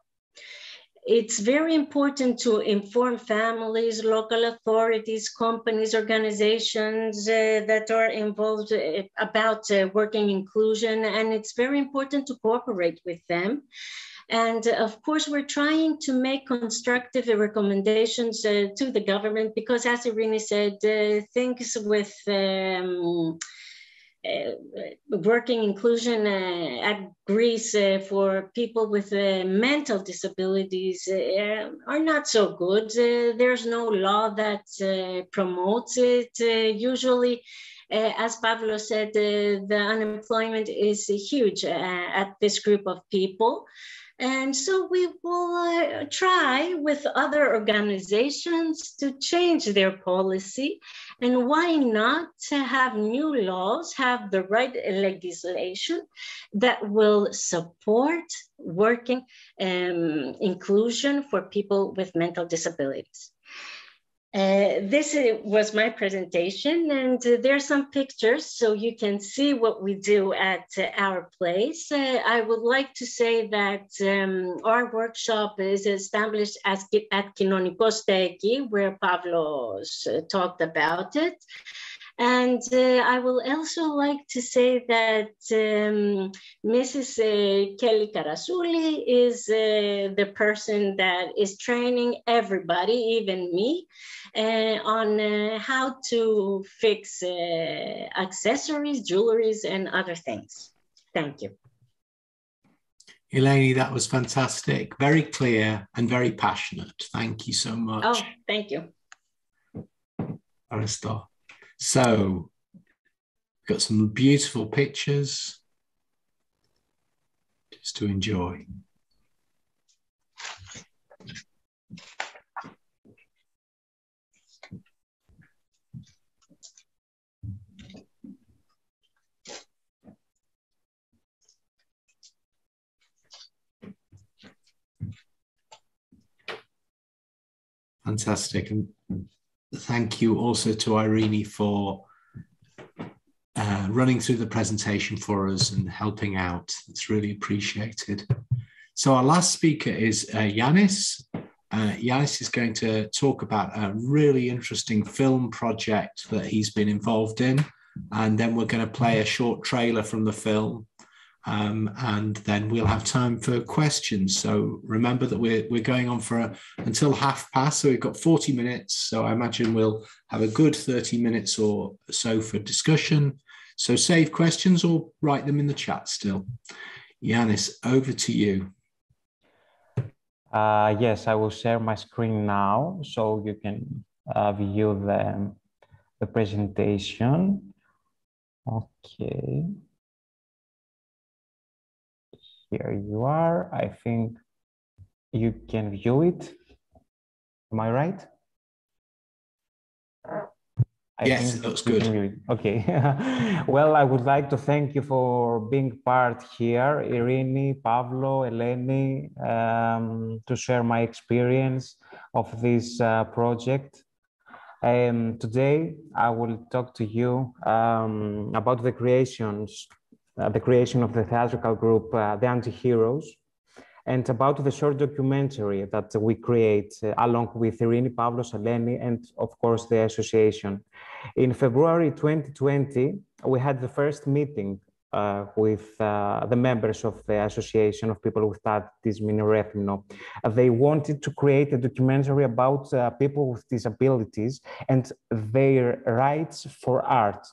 it's very important to inform families, local authorities, companies, organizations uh, that are involved uh, about uh, working inclusion. And it's very important to cooperate with them. And uh, of course, we're trying to make constructive recommendations uh, to the government because, as Irene said, uh, things with um, working inclusion uh, at Greece uh, for people with mental disabilities are not so good. there's no law that promotes it. usually, uh, as Pavlo said, uh, the unemployment is huge uh, at this group of people. And so we will uh, try with other organizations to change their policy. And why not have new laws, have the right legislation that will support working um, inclusion for people with mental disabilities. Uh, this was my presentation and uh, there are some pictures so you can see what we do at uh, our place. Uh, I would like to say that um, our workshop is established as, at Kinonikos Stegi where Pavlos uh, talked about it. And uh, I will also like to say that um, Mrs. Uh, Kelly Karasouli is uh, the person that is training everybody, even me, uh, on uh, how to fix uh, accessories, jewelries, and other things. Thank you. Eleni, that was fantastic. Very clear and very passionate. Thank you so much. Oh, thank you. Aristo. So, got some beautiful pictures just to enjoy. Fantastic. And thank you also to Irene for uh, running through the presentation for us and helping out. It's really appreciated. So our last speaker is uh, Yanis. Uh, Yanis is going to talk about a really interesting film project that he's been involved in. And then we're going to play a short trailer from the film um, and then we'll have time for questions. So remember that we're, we're going on for a, until half past. So we've got 40 minutes. So I imagine we'll have a good 30 minutes or so for discussion. So save questions or write them in the chat still. Yanis, over to you. Uh, yes, I will share my screen now so you can uh, view the, the presentation. Okay. Here you are. I think you can view it. Am I right? I yes, it looks good. Okay. [LAUGHS] well, I would like to thank you for being part here, Irini, Pavlo, Eleni, um, to share my experience of this uh, project. Um, today, I will talk to you um, about the creations the creation of the theatrical group, uh, The Anti-Heroes, and about the short documentary that we create uh, along with Irini Pavlos Eleni and of course the association. In February 2020, we had the first meeting uh, with uh, the members of the Association of People with Autism in. Uh, they wanted to create a documentary about people with disabilities and their rights for art.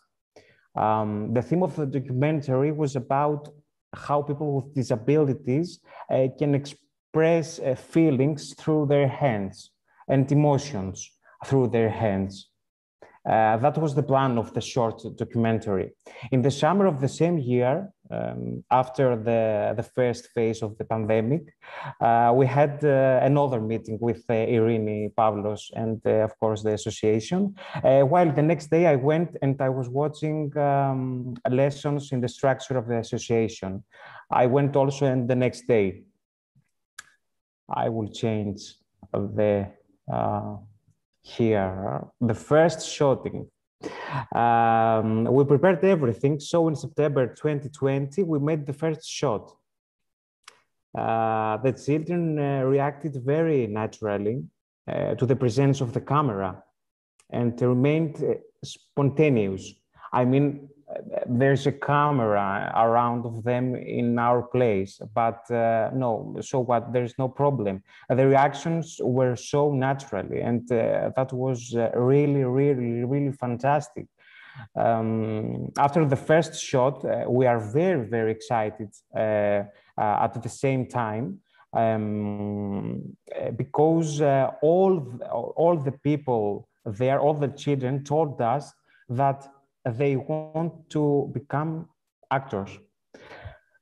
Um, the theme of the documentary was about how people with disabilities uh, can express uh, feelings through their hands and emotions through their hands. Uh, that was the plan of the short documentary. In the summer of the same year, um, after the, the first phase of the pandemic, uh, we had uh, another meeting with uh, Irini Pavlos and, uh, of course, the association. Uh, while the next day I went and I was watching um, lessons in the structure of the association. I went also and the next day. I will change the uh, here the first shooting um, we prepared everything. So in September 2020, we made the first shot. Uh, the children uh, reacted very naturally uh, to the presence of the camera and remained uh, spontaneous. I mean, there's a camera around of them in our place but uh, no so what? There's no problem. The reactions were so naturally and uh, that was uh, really really really fantastic. Um, after the first shot uh, we are very very excited uh, uh, at the same time um, because all all the people there all the children told us that they want to become actors.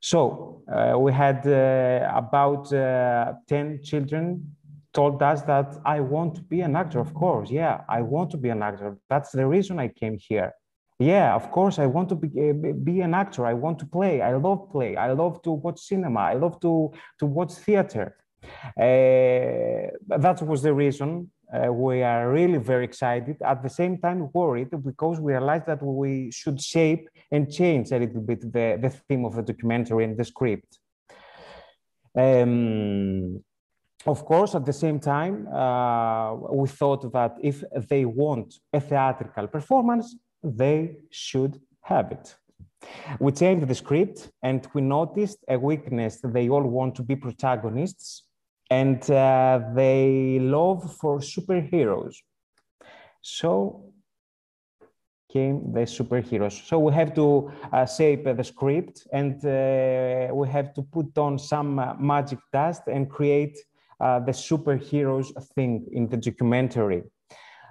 So uh, we had uh, about uh, 10 children told us that I want to be an actor, of course. Yeah, I want to be an actor. That's the reason I came here. Yeah, of course, I want to be, uh, be an actor. I want to play. I love play. I love to watch cinema. I love to, to watch theater. Uh, that was the reason uh, we are really very excited. At the same time, worried because we realized that we should shape and change a little bit the, the theme of the documentary and the script. Um, of course, at the same time, uh, we thought that if they want a theatrical performance, they should have it. We changed the script and we noticed a weakness they all want to be protagonists and uh, they love for superheroes. So came the superheroes. So we have to uh, shape the script and uh, we have to put on some uh, magic dust and create uh, the superheroes thing in the documentary.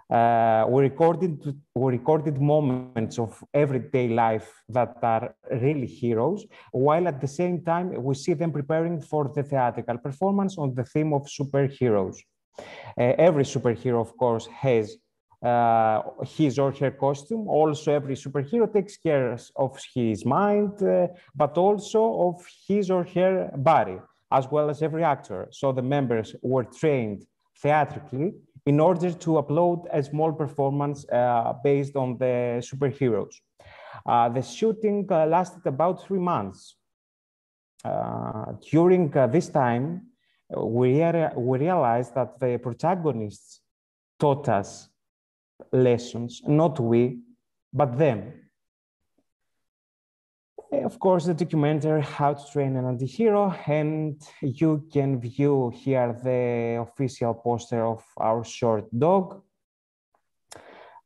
Uh, we recorded we recorded moments of everyday life that are really heroes, while at the same time we see them preparing for the theatrical performance on the theme of superheroes. Uh, every superhero, of course, has uh, his or her costume. Also, every superhero takes care of his mind, uh, but also of his or her body, as well as every actor. So the members were trained theatrically in order to upload a small performance uh, based on the superheroes. Uh, the shooting uh, lasted about three months. During this time, we, we realized that the protagonists taught us lessons, not we, but them. Of course, the documentary How to Train an Anti-Hero, and you can view here the official poster of our short dog.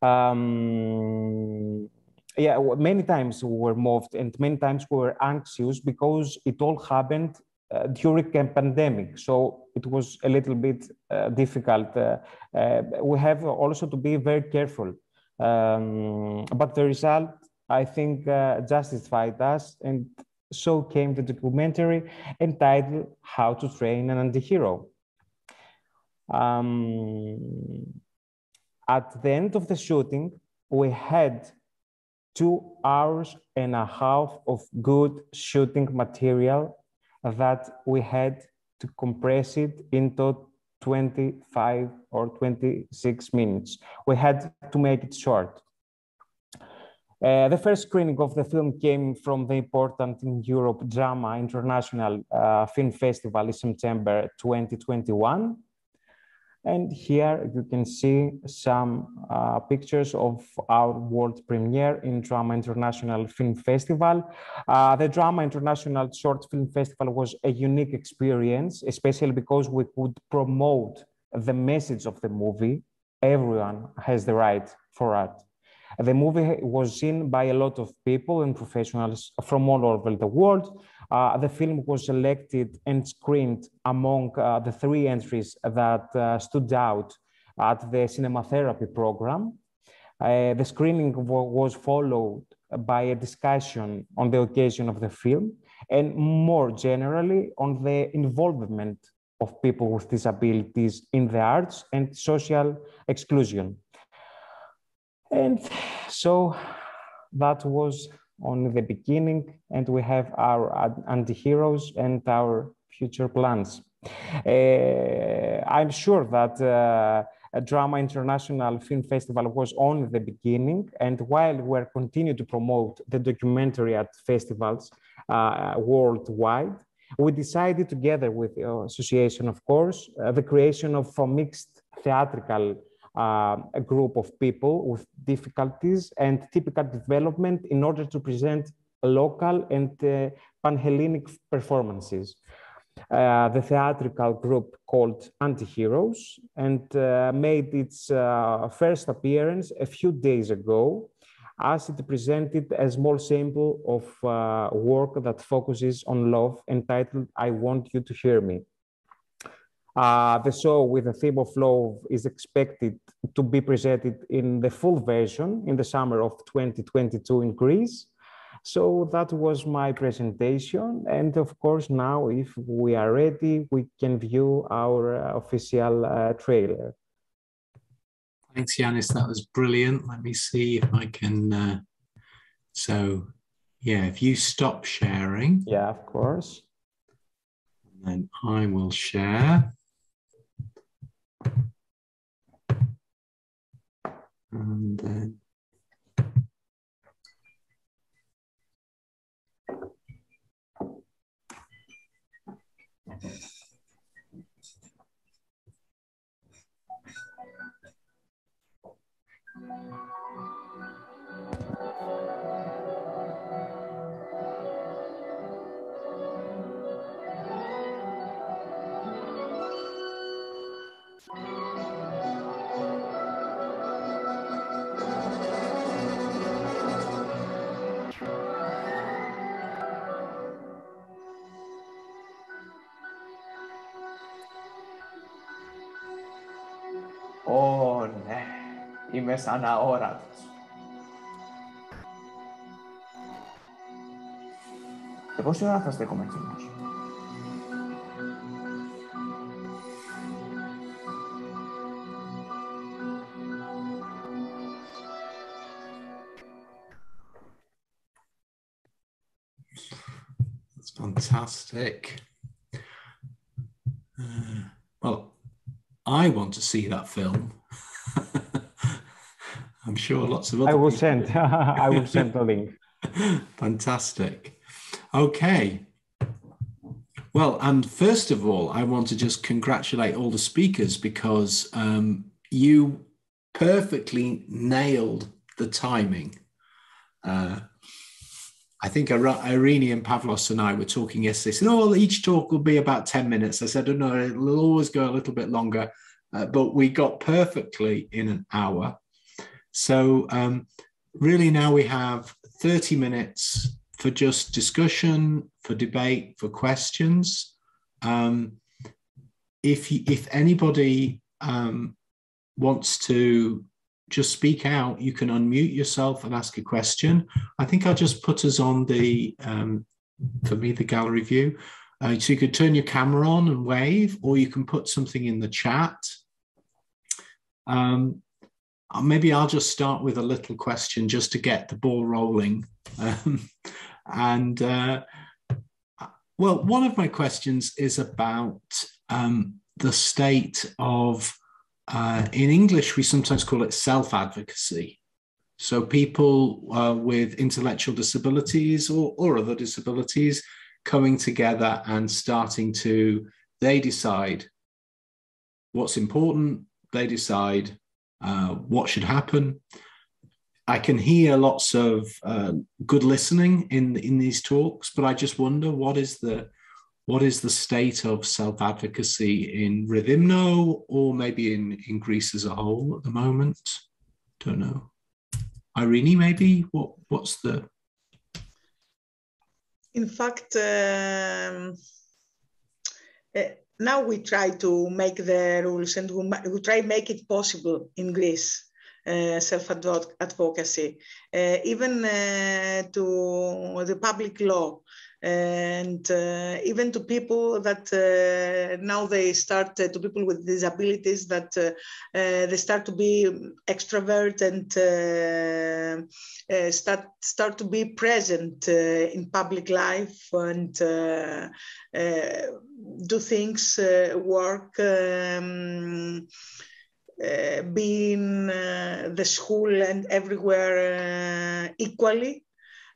Um, yeah, many times we were moved and many times we were anxious because it all happened uh, during a pandemic. So it was a little bit uh, difficult. Uh, uh we have also to be very careful. Um, but the result I think, uh, justified us. And so came the documentary entitled How to Train an Antihero. Um, at the end of the shooting, we had two hours and a half of good shooting material that we had to compress it into 25 or 26 minutes. We had to make it short. Uh, the first screening of the film came from the important in Europe Drama International uh, Film Festival in September 2021. And here you can see some uh, pictures of our world premiere in Drama International Film Festival. Uh, the Drama International Short Film Festival was a unique experience, especially because we could promote the message of the movie. Everyone has the right for art. The movie was seen by a lot of people and professionals from all over the world. Uh, the film was selected and screened among uh, the three entries that uh, stood out at the cinema therapy program. Uh, the screening was followed by a discussion on the occasion of the film and more generally on the involvement of people with disabilities in the arts and social exclusion. And so that was only the beginning and we have our anti-heroes and our future plans. Uh, I'm sure that uh, Drama International Film Festival was only the beginning. And while we're continuing to promote the documentary at festivals uh, worldwide, we decided together with the association, of course, uh, the creation of a mixed theatrical uh, a group of people with difficulties and typical development in order to present local and uh, pan-Hellenic performances. Uh, the theatrical group called Anti-Heroes and uh, made its uh, first appearance a few days ago as it presented a small sample of uh, work that focuses on love entitled I Want You to Hear Me. Uh, the show with the theme of love is expected to be presented in the full version in the summer of 2022 in Greece. So that was my presentation. And of course, now if we are ready, we can view our uh, official uh, trailer. Thanks, Yanis. That was brilliant. Let me see if I can. Uh, so, yeah, if you stop sharing. Yeah, of course. Then I will share. And then Ω, Te puedo hasta. That's fantastic. Uh, well, I want to see that film. I'm sure lots of other I will people send. [LAUGHS] I will send the [LAUGHS] link. Fantastic. Okay. Well, and first of all, I want to just congratulate all the speakers because um, you perfectly nailed the timing. Uh, I think Irene and Pavlos and I were talking yesterday. Said, "Oh, each talk will be about ten minutes." I said, "Oh no, it'll always go a little bit longer," uh, but we got perfectly in an hour. So um, really, now we have thirty minutes for just discussion, for debate, for questions. Um, if you, if anybody um, wants to just speak out, you can unmute yourself and ask a question. I think I'll just put us on the, um, for me, the gallery view. Uh, so you could turn your camera on and wave, or you can put something in the chat. Um, maybe I'll just start with a little question just to get the ball rolling. Um, and uh, well, one of my questions is about um, the state of uh, in English, we sometimes call it self advocacy. So, people uh, with intellectual disabilities or, or other disabilities coming together and starting to, they decide what's important, they decide uh, what should happen. I can hear lots of uh, good listening in in these talks, but I just wonder what is the what is the state of self-advocacy in Rethymno or maybe in, in Greece as a whole at the moment? Don't know. Irene, maybe what what's the in fact um, uh, now we try to make the rules and we, we try make it possible in Greece uh, self-advocacy, uh, even uh, to the public law, and uh, even to people that uh, now they start uh, to people with disabilities that uh, uh, they start to be extrovert and uh, start start to be present in public life and do things work um, being the school and everywhere equally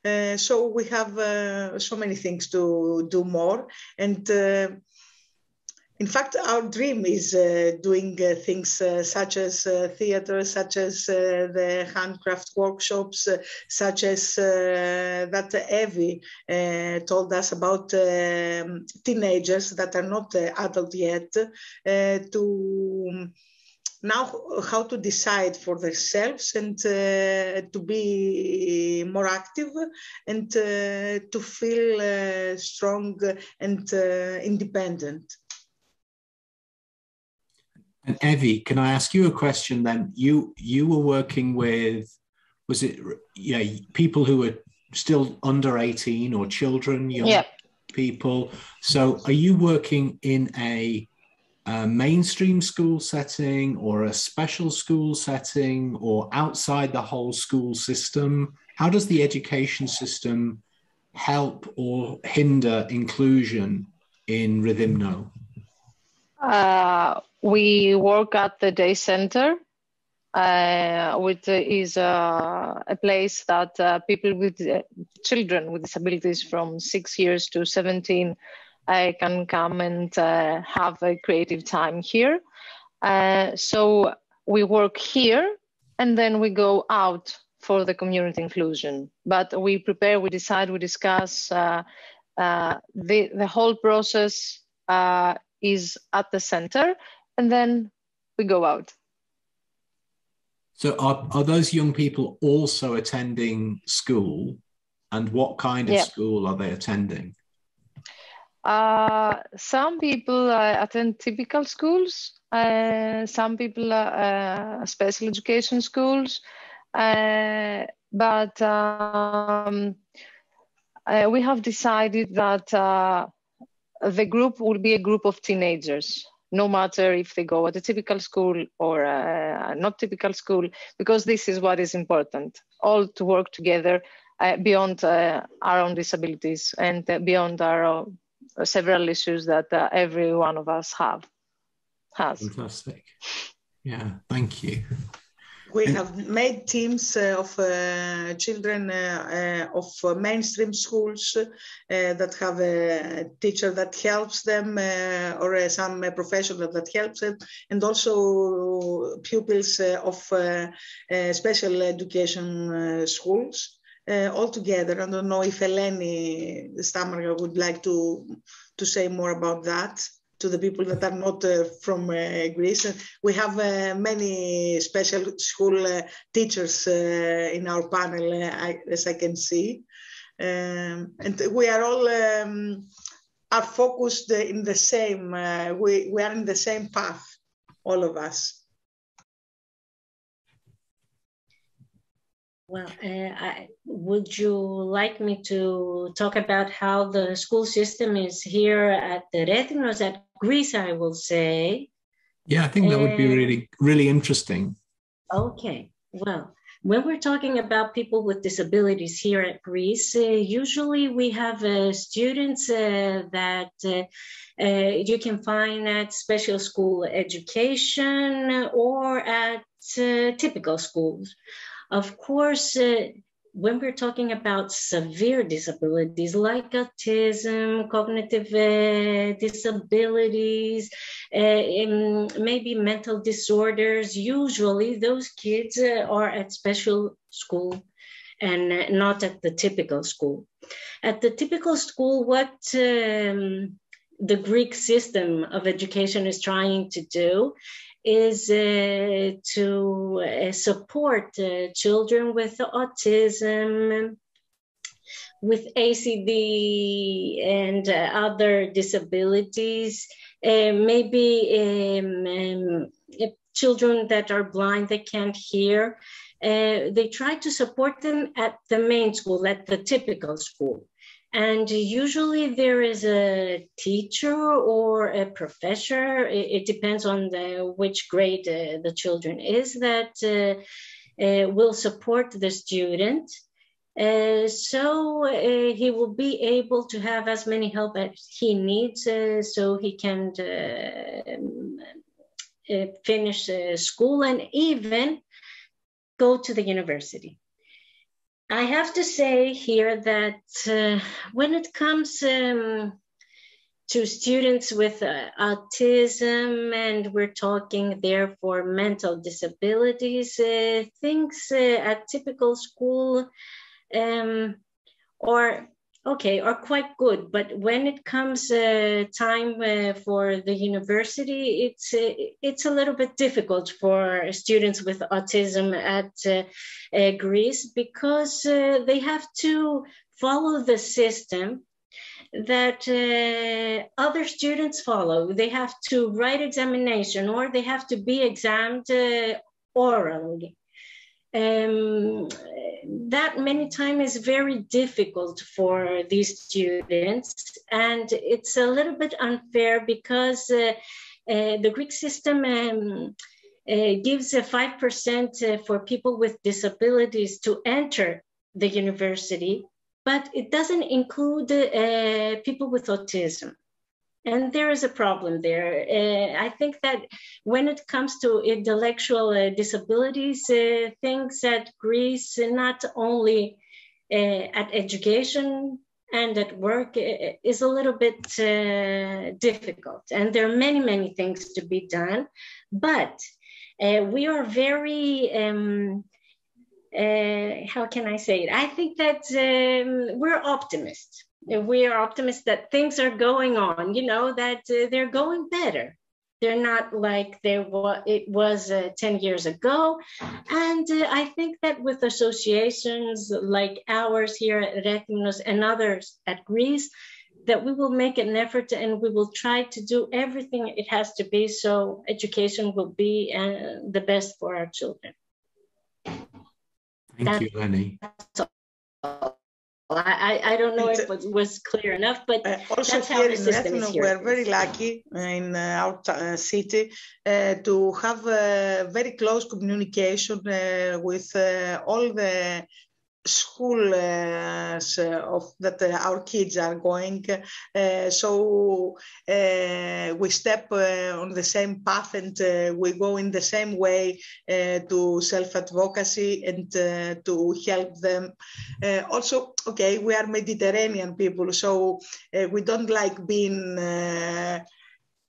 uh, so we have uh, so many things to do more. And uh, in fact, our dream is uh, doing uh, things uh, such as theater, such as the handcraft workshops, such as that Evie told us about um, teenagers that are not adult yet to now how to decide for themselves and uh, to be more active and uh, to feel uh, strong and uh, independent. And Evie, can I ask you a question then? You you were working with was it yeah people who were still under 18 or children young yeah. people so are you working in a a mainstream school setting or a special school setting or outside the whole school system? How does the education system help or hinder inclusion in Rethymno? Uh, we work at the day center, uh, which is uh, a place that uh, people with uh, children with disabilities from six years to 17 I can come and uh, have a creative time here. Uh, so we work here and then we go out for the community inclusion. But we prepare, we decide, we discuss. Uh, uh the, the whole process uh, is at the center and then we go out. So are, are those young people also attending school? And what kind of yeah. school are they attending? Uh, some people uh, attend typical schools. Uh, some people uh, special education schools. Uh, but um, uh, we have decided that the group will be a group of teenagers no matter if they go at a typical school or a not typical school, because this is what is important, all to work together beyond our own disabilities and beyond our several issues that uh, every one of us have has. Fantastic. Yeah, thank you. We have made teams uh, of uh, children uh, uh of mainstream schools uh, that have a teacher that helps them or some professional that helps them, and also pupils of special education schools uh, all together. I don't know if Eleni Stamarga would like to, to say more about that to the people that are not uh, from uh, Greece. We have uh, many special school uh, teachers uh, in our panel, uh, I, as I can see. Um, and we are all um, are focused in the same, we, we are in the same path, all of us. Well, uh, I, would you like me to talk about how the school system is here at the Rethymnos at Greece, I will say? Yeah, I think that would be really, really interesting. Okay. Well, when we're talking about people with disabilities here at Greece, uh, usually we have uh, students uh, that uh, uh, you can find at special school education or at uh, typical schools. Of course, uh, when we're talking about severe disabilities like autism, cognitive uh, disabilities, uh, maybe mental disorders, usually those kids uh, are at special school and not at the typical school. At the typical school, what um, the Greek system of education is trying to do is uh, to uh, support uh, children with autism, with ACD and other disabilities, maybe um, um, children that are blind, they can't hear. Uh, they try to support them at the main school, at the typical school. And usually there is a teacher or a professor, it, it depends on the, which grade uh, the children is, that uh, uh, will support the student. Uh, so uh, he will be able to have as many help as he needs uh, so he can finish school and even go to the university. I have to say here that uh, when it comes um, to students with uh, autism, and we're talking therefore mental disabilities, uh, things uh, at typical school um, or okay are quite good. But when it comes uh, time uh, for the university it's uh, it's a little bit difficult for students with autism at uh, uh, greece because uh, they have to follow the system that other students follow. They have to write examination or they have to be examined orally um, that many times is very difficult for these students. And it's a little bit unfair because uh, uh, the greek system um, uh, gives a 5% uh, for people with disabilities to enter the university but it doesn't include uh, people with autism and there is a problem there. Uh, I think that when it comes to intellectual uh, disabilities, uh, things at Greece, not only at education and at work, is a little bit difficult. And there are many, many things to be done. But we are very, um, how can I say it? I think that um, we're optimists we are optimists that things are going on, you know, that uh, they're going better. They're not like they wa- it was uh, 10 years ago. And uh, I think that with associations like ours here at Rethymnos and others at Greece, that we will make an effort and we will try to do everything it has to be so education will be uh, the best for our children. Thank That's you, Lenny. I, I don't know if it was clear enough, but uh, also that's here how the in system is here. We're very lucky in uh, our uh, city uh, to have very close communication uh, with uh, all the schools uh, of that uh, our kids are going. Uh, so uh, we step uh, on the same path and uh, we go in the same way to self-advocacy and to help them. also, okay, we are Mediterranean people, so we don't like being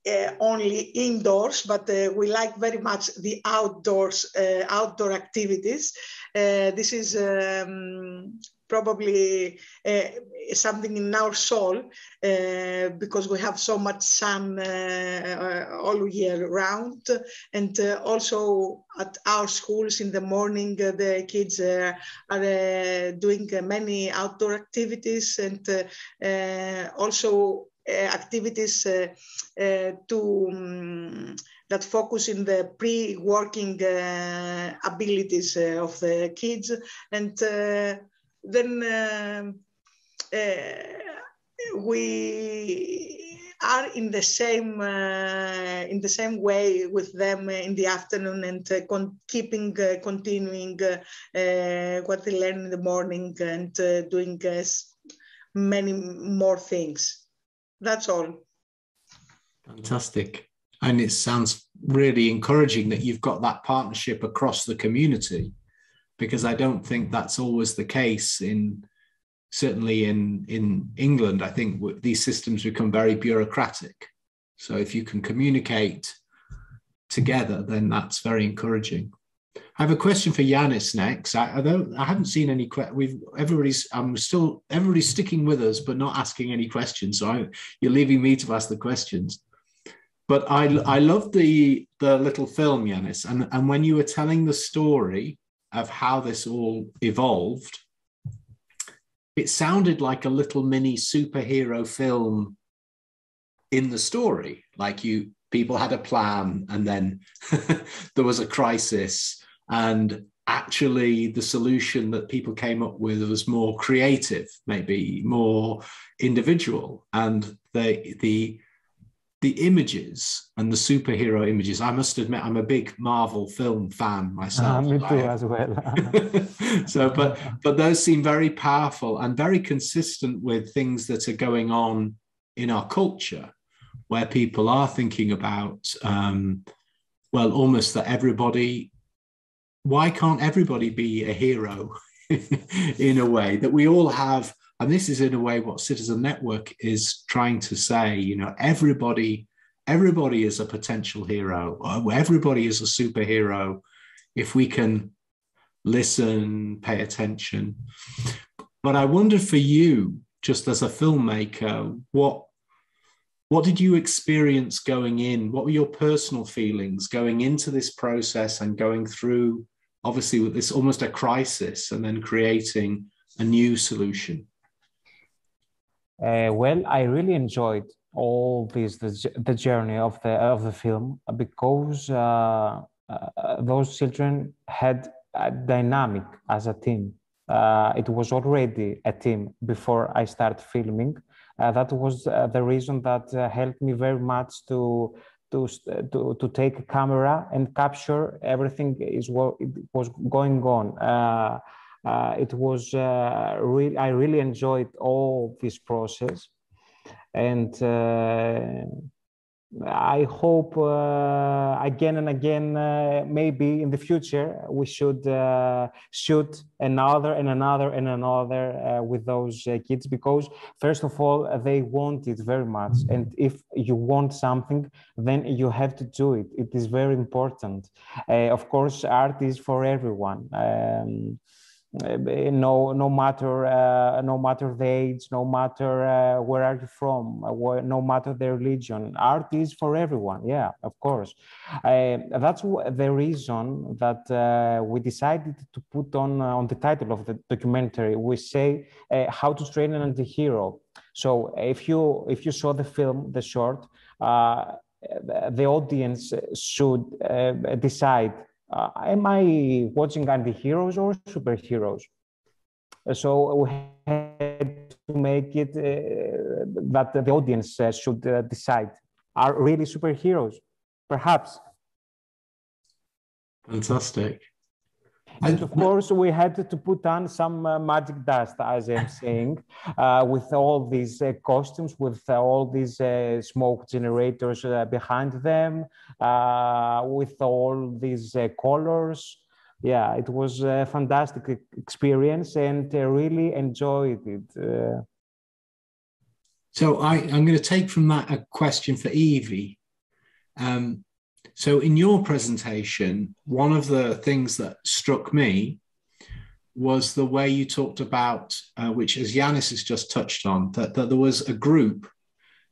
uh, only indoors, but uh, we like very much the outdoors, uh, outdoor activities. Uh, this is um, probably uh, something in our soul uh, because we have so much sun all year round. And also at our schools in the morning, the kids are doing many outdoor activities and also activities uh, uh, to um, that focus in the pre-working abilities of the kids. And then we are in the same uh, in the same way with them in the afternoon and uh, con- keeping uh, continuing what they learn in the morning and doing many more things that's all. Fantastic. And it sounds really encouraging that you've got that partnership across the community because I don't think that's always the case in certainly in in England I think these systems become very bureaucratic so if you can communicate together then that's very encouraging I have a question for Yanis next. I, I don't. I haven't seen any. Que- we've everybody's. I'm still everybody's sticking with us, but not asking any questions. So I, you're leaving me to ask the questions. But I I love the the little film, Yanis, and and when you were telling the story of how this all evolved, it sounded like a little mini superhero film in the story. Like you people had a plan and then [LAUGHS] there was a crisis. And actually the solution that people came up with was more creative maybe more individual. And the the the images and the superhero images i must admit i'm a big marvel film fan myself. Uh, me too as well. [LAUGHS] So but but those seem very powerful and very consistent with things that are going on in our culture where people are thinking about um, well almost that everybody why can't everybody be a hero [LAUGHS] in a way that we all have? And this is in a way what citizen network is trying to say you know everybody everybody is a potential hero. Everybody is a superhero if we can listen pay attention. But i wonder for you just as a filmmaker what what did you experience going in what were your personal feelings going into this process and going through obviously with this almost a crisis and then creating a new solution? Uh, well, I really enjoyed all this the, the journey of the of the film because uh, uh, those children had a dynamic as a team. Uh, it was already a team before I started filming. Uh, that was uh, the reason that helped me very much to to, to, to take a camera and capture everything is what was going on. Uh, uh, it was uh, I really enjoyed all this process. And uh, I hope uh, again and again, uh, maybe in the future, we should uh, shoot another and another and another with those kids because, first of all, they want it very much. And if you want something, then you have to do it. It is very important. Of course, art is for everyone. Um, no no matter uh, no matter the age no matter uh, where are you from uh, no matter the religion. Art is for everyone yeah of course. Uh, that's the reason that uh, we decided to put on on the title of the documentary. We say how to train an anti-hero. So if you if you saw the film the short the audience should decide uh, am I watching anti-heroes or superheroes? So we had to make it uh, that the audience uh, should uh, decide. Are really superheroes? Perhaps. Fantastic. And of course, we had to put on some uh, magic dust, as I'm [LAUGHS] saying, uh, with all these uh, costumes, with uh, all these uh, smoke generators uh, behind them, with all these colors. Yeah, it was a fantastic experience and I really enjoyed it. So I, am going to take from that a question for Evie. Um, so, in your presentation, one of the things that struck me was the way you talked about, uh, which as Yanis has just touched on, that, that there was a group,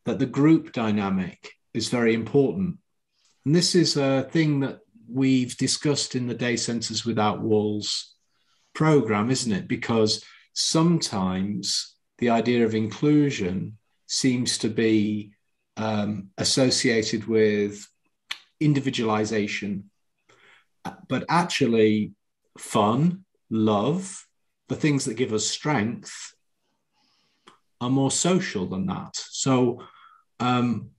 that the group dynamic is very important. And this is a thing that we've discussed in the Day Centers Without Walls program, isn't it? Because sometimes the idea of inclusion seems to be um, associated with individualization, but actually fun, love, the things that give us strength are more social than that. So, um,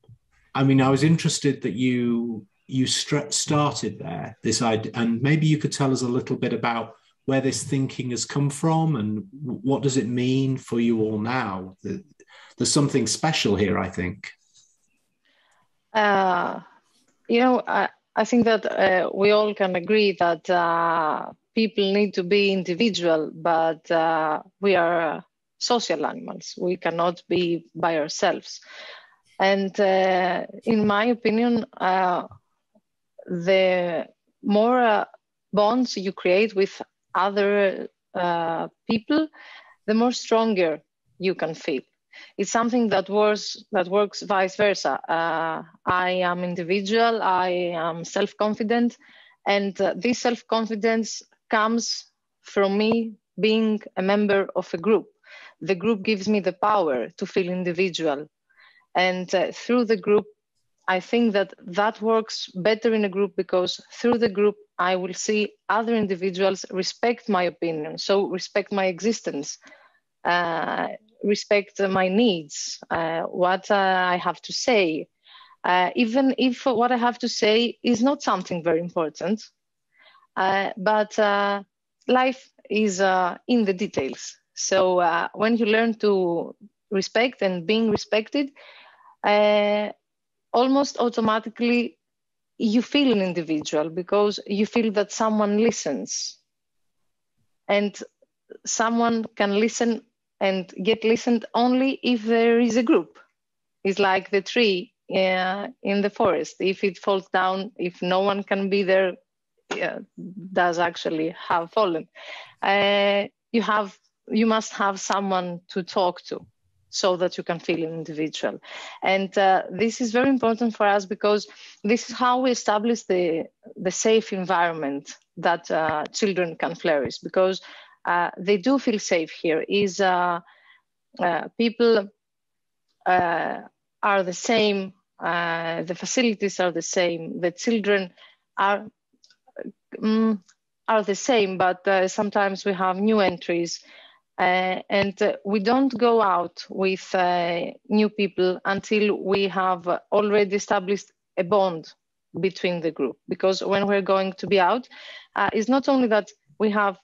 I mean, I was interested that you you st- started there this idea, and maybe you could tell us a little bit about where this thinking has come from and what does it mean for you all now. There's something special here, I think. Uh, you know, I, I think that uh, we all can agree that uh, people need to be individual, but uh, we are social animals. We cannot be by ourselves. And uh, in my opinion, uh, the more uh, bonds you create with other people, the more stronger you can feel it's something that works that works vice versa. Uh, I am individual. I am self-confident, and uh, this self-confidence comes from me being a member of a group. The group gives me the power to feel individual, and uh, through the group, I think that that works better in a group because through the group, I will see other individuals respect my opinion, so respect my existence, uh, respect my needs, uh, what uh, I have to say, uh, even if what I have to say is not something very important. Uh, but uh, life is in the details. So when you learn to respect and being respected, almost automatically you feel an individual because you feel that someone listens and someone can listen and get listened only if there is a group. It's like the tree uh, in the forest. If it falls down if no one can be there does actually have fallen. Uh, you have you must have someone to talk to so that you can feel an individual. And uh, this is very important for us because this is how we establish the, the safe environment that uh, children can flourish because uh, they do feel safe here. Is uh, uh, people uh, are the same, the facilities are the same, the children are um, are the same, but sometimes we have new entries uh, and uh, we don't go out with uh, new people until we have already established a bond between the group. Because when we're going to be out, uh, it's not only that we have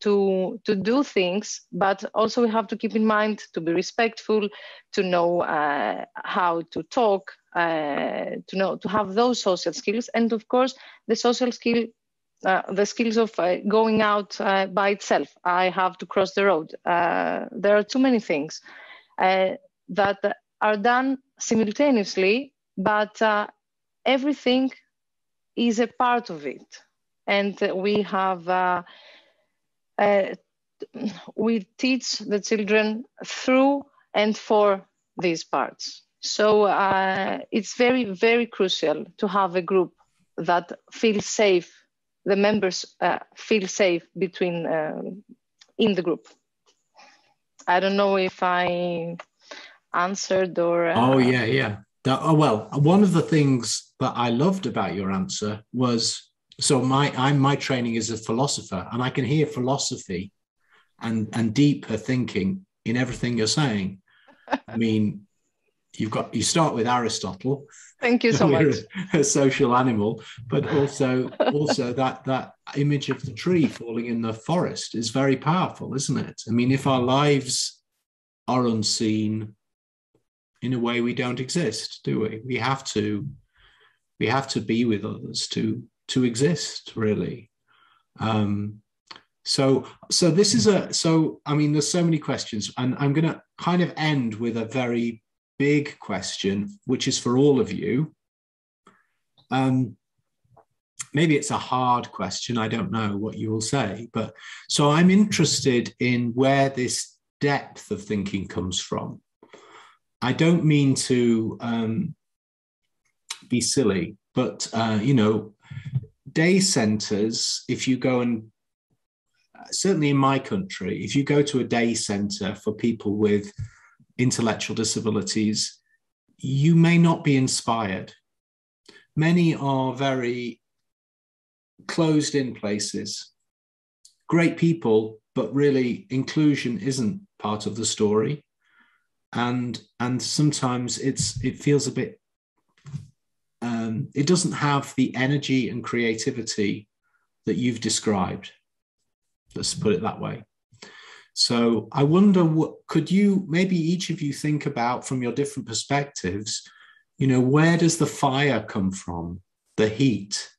to to do things, but also we have to keep in mind to be respectful, to know uh, how to talk, uh, to know to have those social skills, and of course the social skill uh, the skills of uh, going out uh, by itself. I have to cross the road. Uh, there are too many things that are done simultaneously, but everything is a part of it. And we have, we teach the children through and for these parts. So it's very, very crucial to have a group that feels safe the members uh, feel safe between uh, in the group. I don't know if I answered or. Uh, oh yeah, yeah. That, oh well, one of the things that I loved about your answer was so my I'm my training is a philosopher, and I can hear philosophy and and deeper thinking in everything you're saying. I [LAUGHS] mean, you've got you start with Aristotle. Thank you so [LAUGHS] much. A, social animal, but also also that that image of the tree falling in the forest is very powerful, isn't it? I mean, if our lives are unseen, in a way we don't exist, do we? We have to we have to be with others to to exist, really. Um, so so this is a so I mean, there's so many questions, and I'm going to kind of end with a very big question, which is for all of you. Um, maybe it's a hard question. I don't know what you will say, but so I'm interested in where this depth of thinking comes from. I don't mean to um, be silly, but uh, you know, day centers. If you go and uh, certainly in my country, if you go to a day center for people with intellectual disabilities, you may not be inspired. Many are very closed in places, great people, but really inclusion isn't part of the story. And, and sometimes it's, it feels a bit, um, it doesn't have the energy and creativity that you've described. Let's put it that way. So I wonder what could you maybe each of you think about from your different perspectives, you know, where does the fire come from, the heat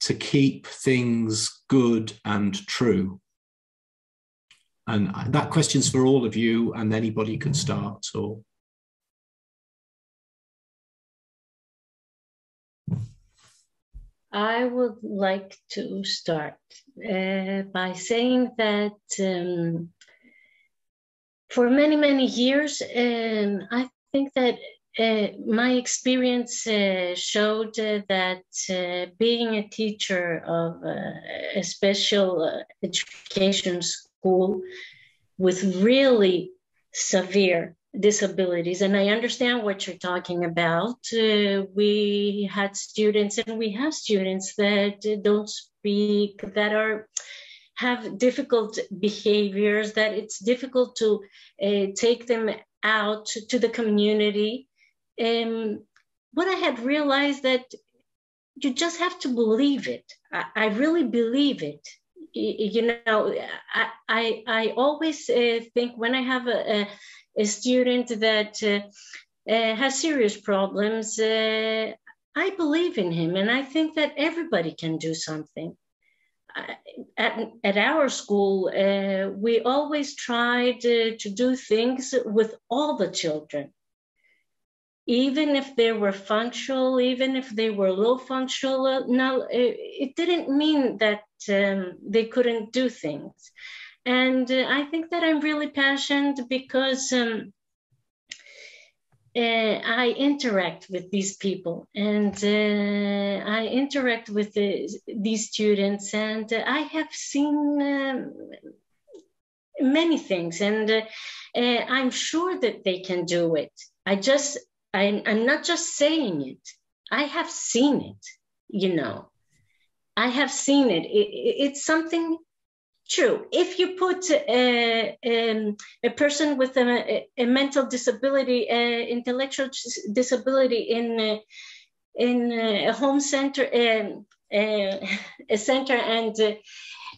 to keep things good and true? And that question's for all of you, and anybody could start or I would like to start uh, by saying that um, for many, many years, um, I think that uh, my experience uh, showed uh, that uh, being a teacher of uh, a special education school with really severe disabilities. And I understand what you're talking about. Uh, we had students and we have students that don't speak, that are have difficult behaviors, that it's difficult to uh, take them out to the community. Um, what I had realized that you just have to believe it. I, I really believe it. You know, I, I, I always uh, think when I have a, a, a student that uh, uh, has serious problems, uh, I believe in him and I think that everybody can do something at, at our school, uh, we always tried uh, to do things with all the children. Even if they were functional, even if they were low functional, no, it, it didn't mean that um, they couldn't do things. And uh, I think that I'm really passionate because um, uh, I interact with these people and uh, I interact with the, these students, and I have seen um, many things, and uh, I'm sure that they can do it. I just, I'm, I'm not just saying it, I have seen it, you know. I have seen it. it it's something True. If you put a, a, a person with a, a mental disability, uh, intellectual disability in uh, in a home center, um, [LAUGHS] a center, and uh,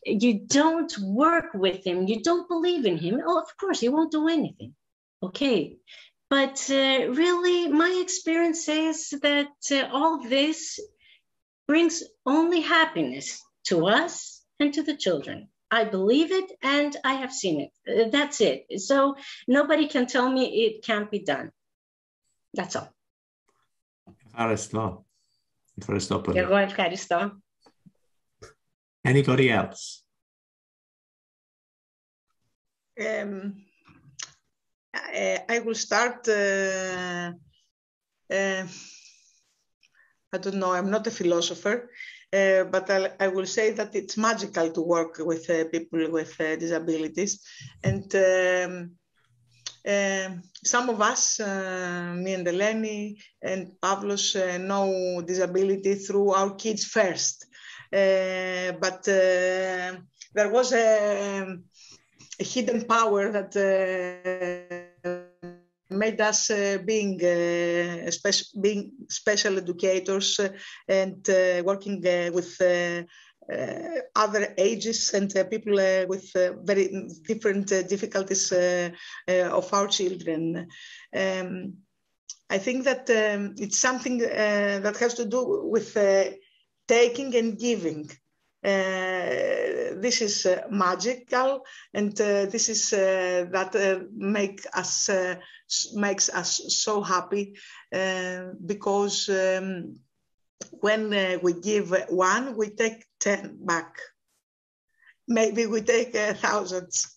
you don't work with him, you don't believe in him, oh, of course, he won't do anything. Okay. But uh, really, my experience says that uh, all this brings only happiness to us and to the children. I believe it and I have seen it. Uh, that's it. So nobody can tell me it can't be done. That's all. Ευχαριστώ. Ευχαριστώ πολύ. Εγώ ευχαριστώ. Anybody else? Um, I, I will start. Uh, uh, I don't know, I'm not a philosopher, uh, but I'll, I will say that it's magical to work with uh, people with uh, disabilities. And um, um some of us, uh, me and Eleni and Pavlos, uh, know disability through our kids first. but there was a, a, hidden power that made us uh, being uh, special, being special educators uh, and working with uh, other ages and uh, people uh, with very different difficulties of our children. Um, I think that um, it's something that has to do with taking and giving. Uh, this is uh, magical and uh, this is that make us makes us so happy because um, when we give one we take 10 back maybe we take thousands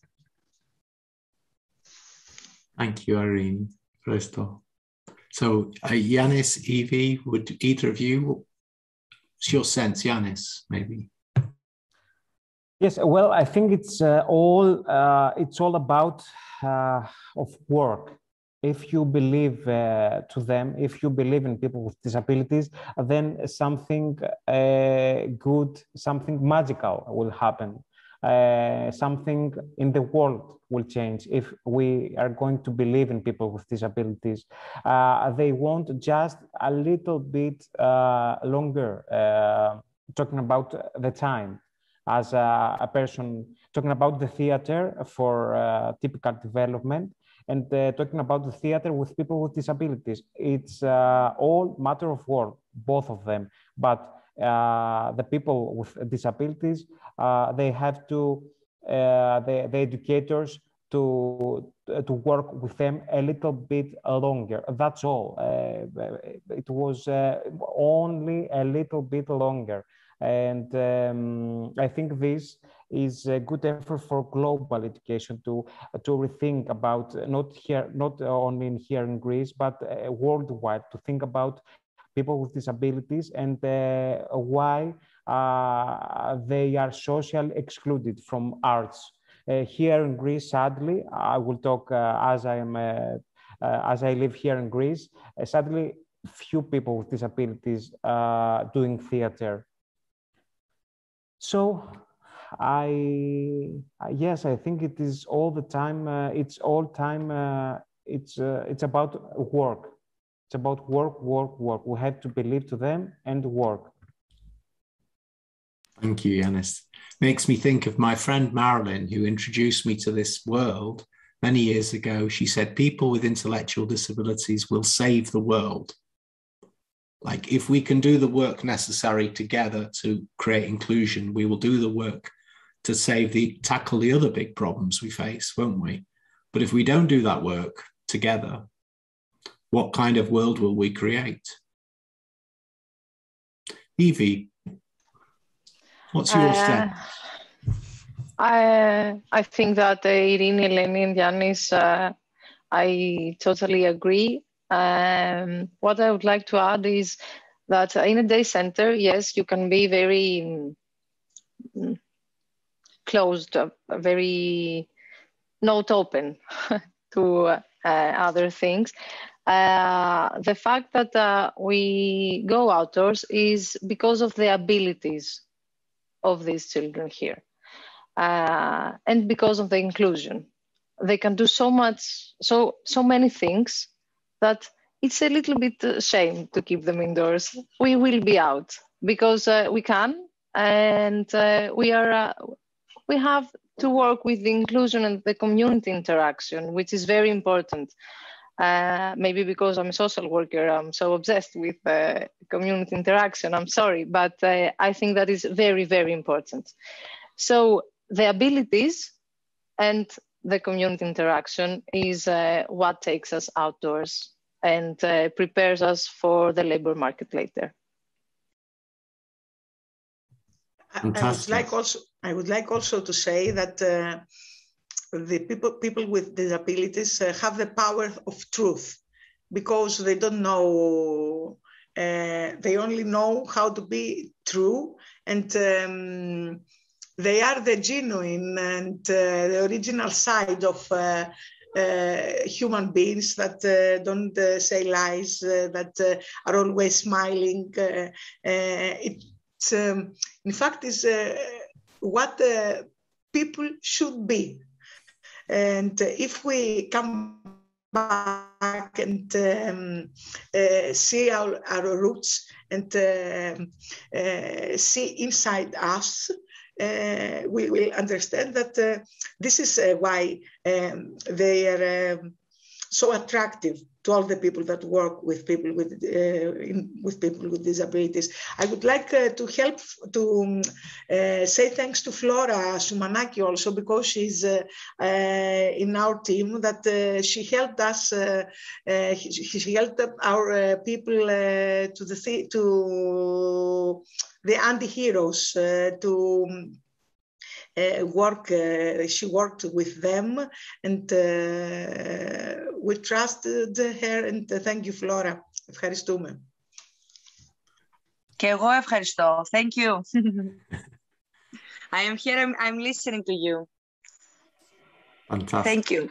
thank you Irini Presto. so uh, Evie, would either of you, what's your sense, Yanis, maybe? Yes, well, I think it's uh, all uh, it's all about uh, of work. If you believe uh, to them, if you believe in people with disabilities, then something uh, good, something magical will happen. Uh, something in the world will change if we are going to believe in people with disabilities. they want just a little bit longer, talking about the time as a, a person talking about the theater for uh, typical development and uh, talking about the theater with people with disabilities. It's uh, all matter of work, both of them. But uh, the people with disabilities, uh, they have to, uh, the, the educators to to work with them a little bit longer. That's all. it was only a little bit longer. And um, I think this is a good effort for global education to to rethink about not here, not only in here in Greece, but uh, worldwide to think about people with disabilities and uh, why uh, they are socially excluded from arts. Uh, here in Greece, sadly, I will talk uh, as I am uh, as I live here in Greece, sadly, few people with disabilities doing theater. So I, yes, I think it is all the time, uh, it's all time, uh, it's, uh, it's about work. It's about work, work, work. We have to believe to them and work. Thank you, Yanis. Makes me think of my friend Marilyn, who introduced me to this world many years ago. She said, People with intellectual disabilities will save the world. Like, if we can do the work necessary together to create inclusion, we will do the work to save the tackle the other big problems we face, won't we? But if we don't do that work together, what kind of world will we create? Evie, what's your uh, step? I I think that uh, Irini, Eleni, and Yanis, uh, I totally agree. Um, what I would like to add is that in a day center, yes, you can be very um, closed, uh, very not open [LAUGHS] to uh, other things. Uh, the fact that uh, we go outdoors is because of the abilities of these children here uh, and because of the inclusion they can do so much so so many things that it's a little bit shame to keep them indoors we will be out because uh, we can and uh, we are uh, we have to work with the inclusion and the community interaction which is very important uh, maybe because I'm a social worker, I'm so obsessed with uh, community interaction. I'm sorry, but uh, I think that is very, very important. So the abilities and the community interaction is uh, what takes us outdoors and uh, prepares us for the labor market later. I would like also I would like also to say that uh, the people, people with disabilities uh, have the power of truth because they don't know, uh, they only know how to be true and um, they are the genuine and uh, the original side of uh, uh, human beings that uh, don't say lies, that are always smiling. it's, um, in fact, is what people should be and if we come back and um, uh, see our, our roots and uh, uh, see inside us, uh, we will understand that uh, this is uh, why um, they are um, so attractive to all the people that work with people with uh, in, with people with disabilities. I would like uh, to help to um, uh, say thanks to Flora Sumanaki also because she's uh, uh, in our team that uh, she helped us. She, she, helped our people to the to the anti-heroes to um, uh, work, uh, she worked with them and uh, we trusted her and thank you Flora. Ευχαριστούμε. Και εγώ ευχαριστώ. Thank you. [LAUGHS] [LAUGHS] I am here, I'm, I'm listening to you. Fantastic. Thank you.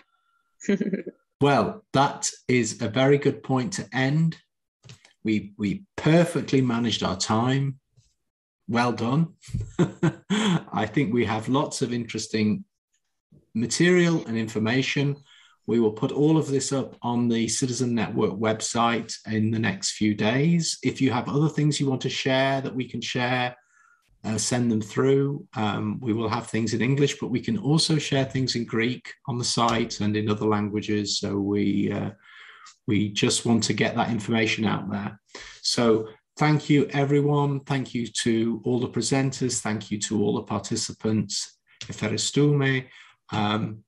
[LAUGHS] well, that is a very good point to end. We, we perfectly managed our time well done. [LAUGHS] I think we have lots of interesting material and information. We will put all of this up on the Citizen Network website in the next few days. If you have other things you want to share that we can share, uh, send them through. Um, we will have things in English, but we can also share things in Greek on the site and in other languages. So we uh, we just want to get that information out there. So Thank you, everyone. Thank you to all the presenters. Thank you to all the participants. Eferistume. Um,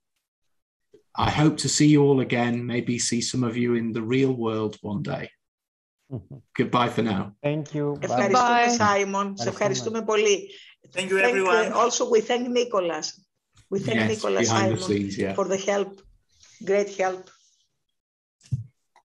I hope to see you all again, maybe see some of you in the real world one day. Goodbye for now. Thank you. Ευχαριστούμε, Simon. Σε ευχαριστούμε πολύ. Thank you, everyone. Uh, also, we thank Nicholas. We thank yes, Nicholas Simon scenes, yeah. for the help. Great help.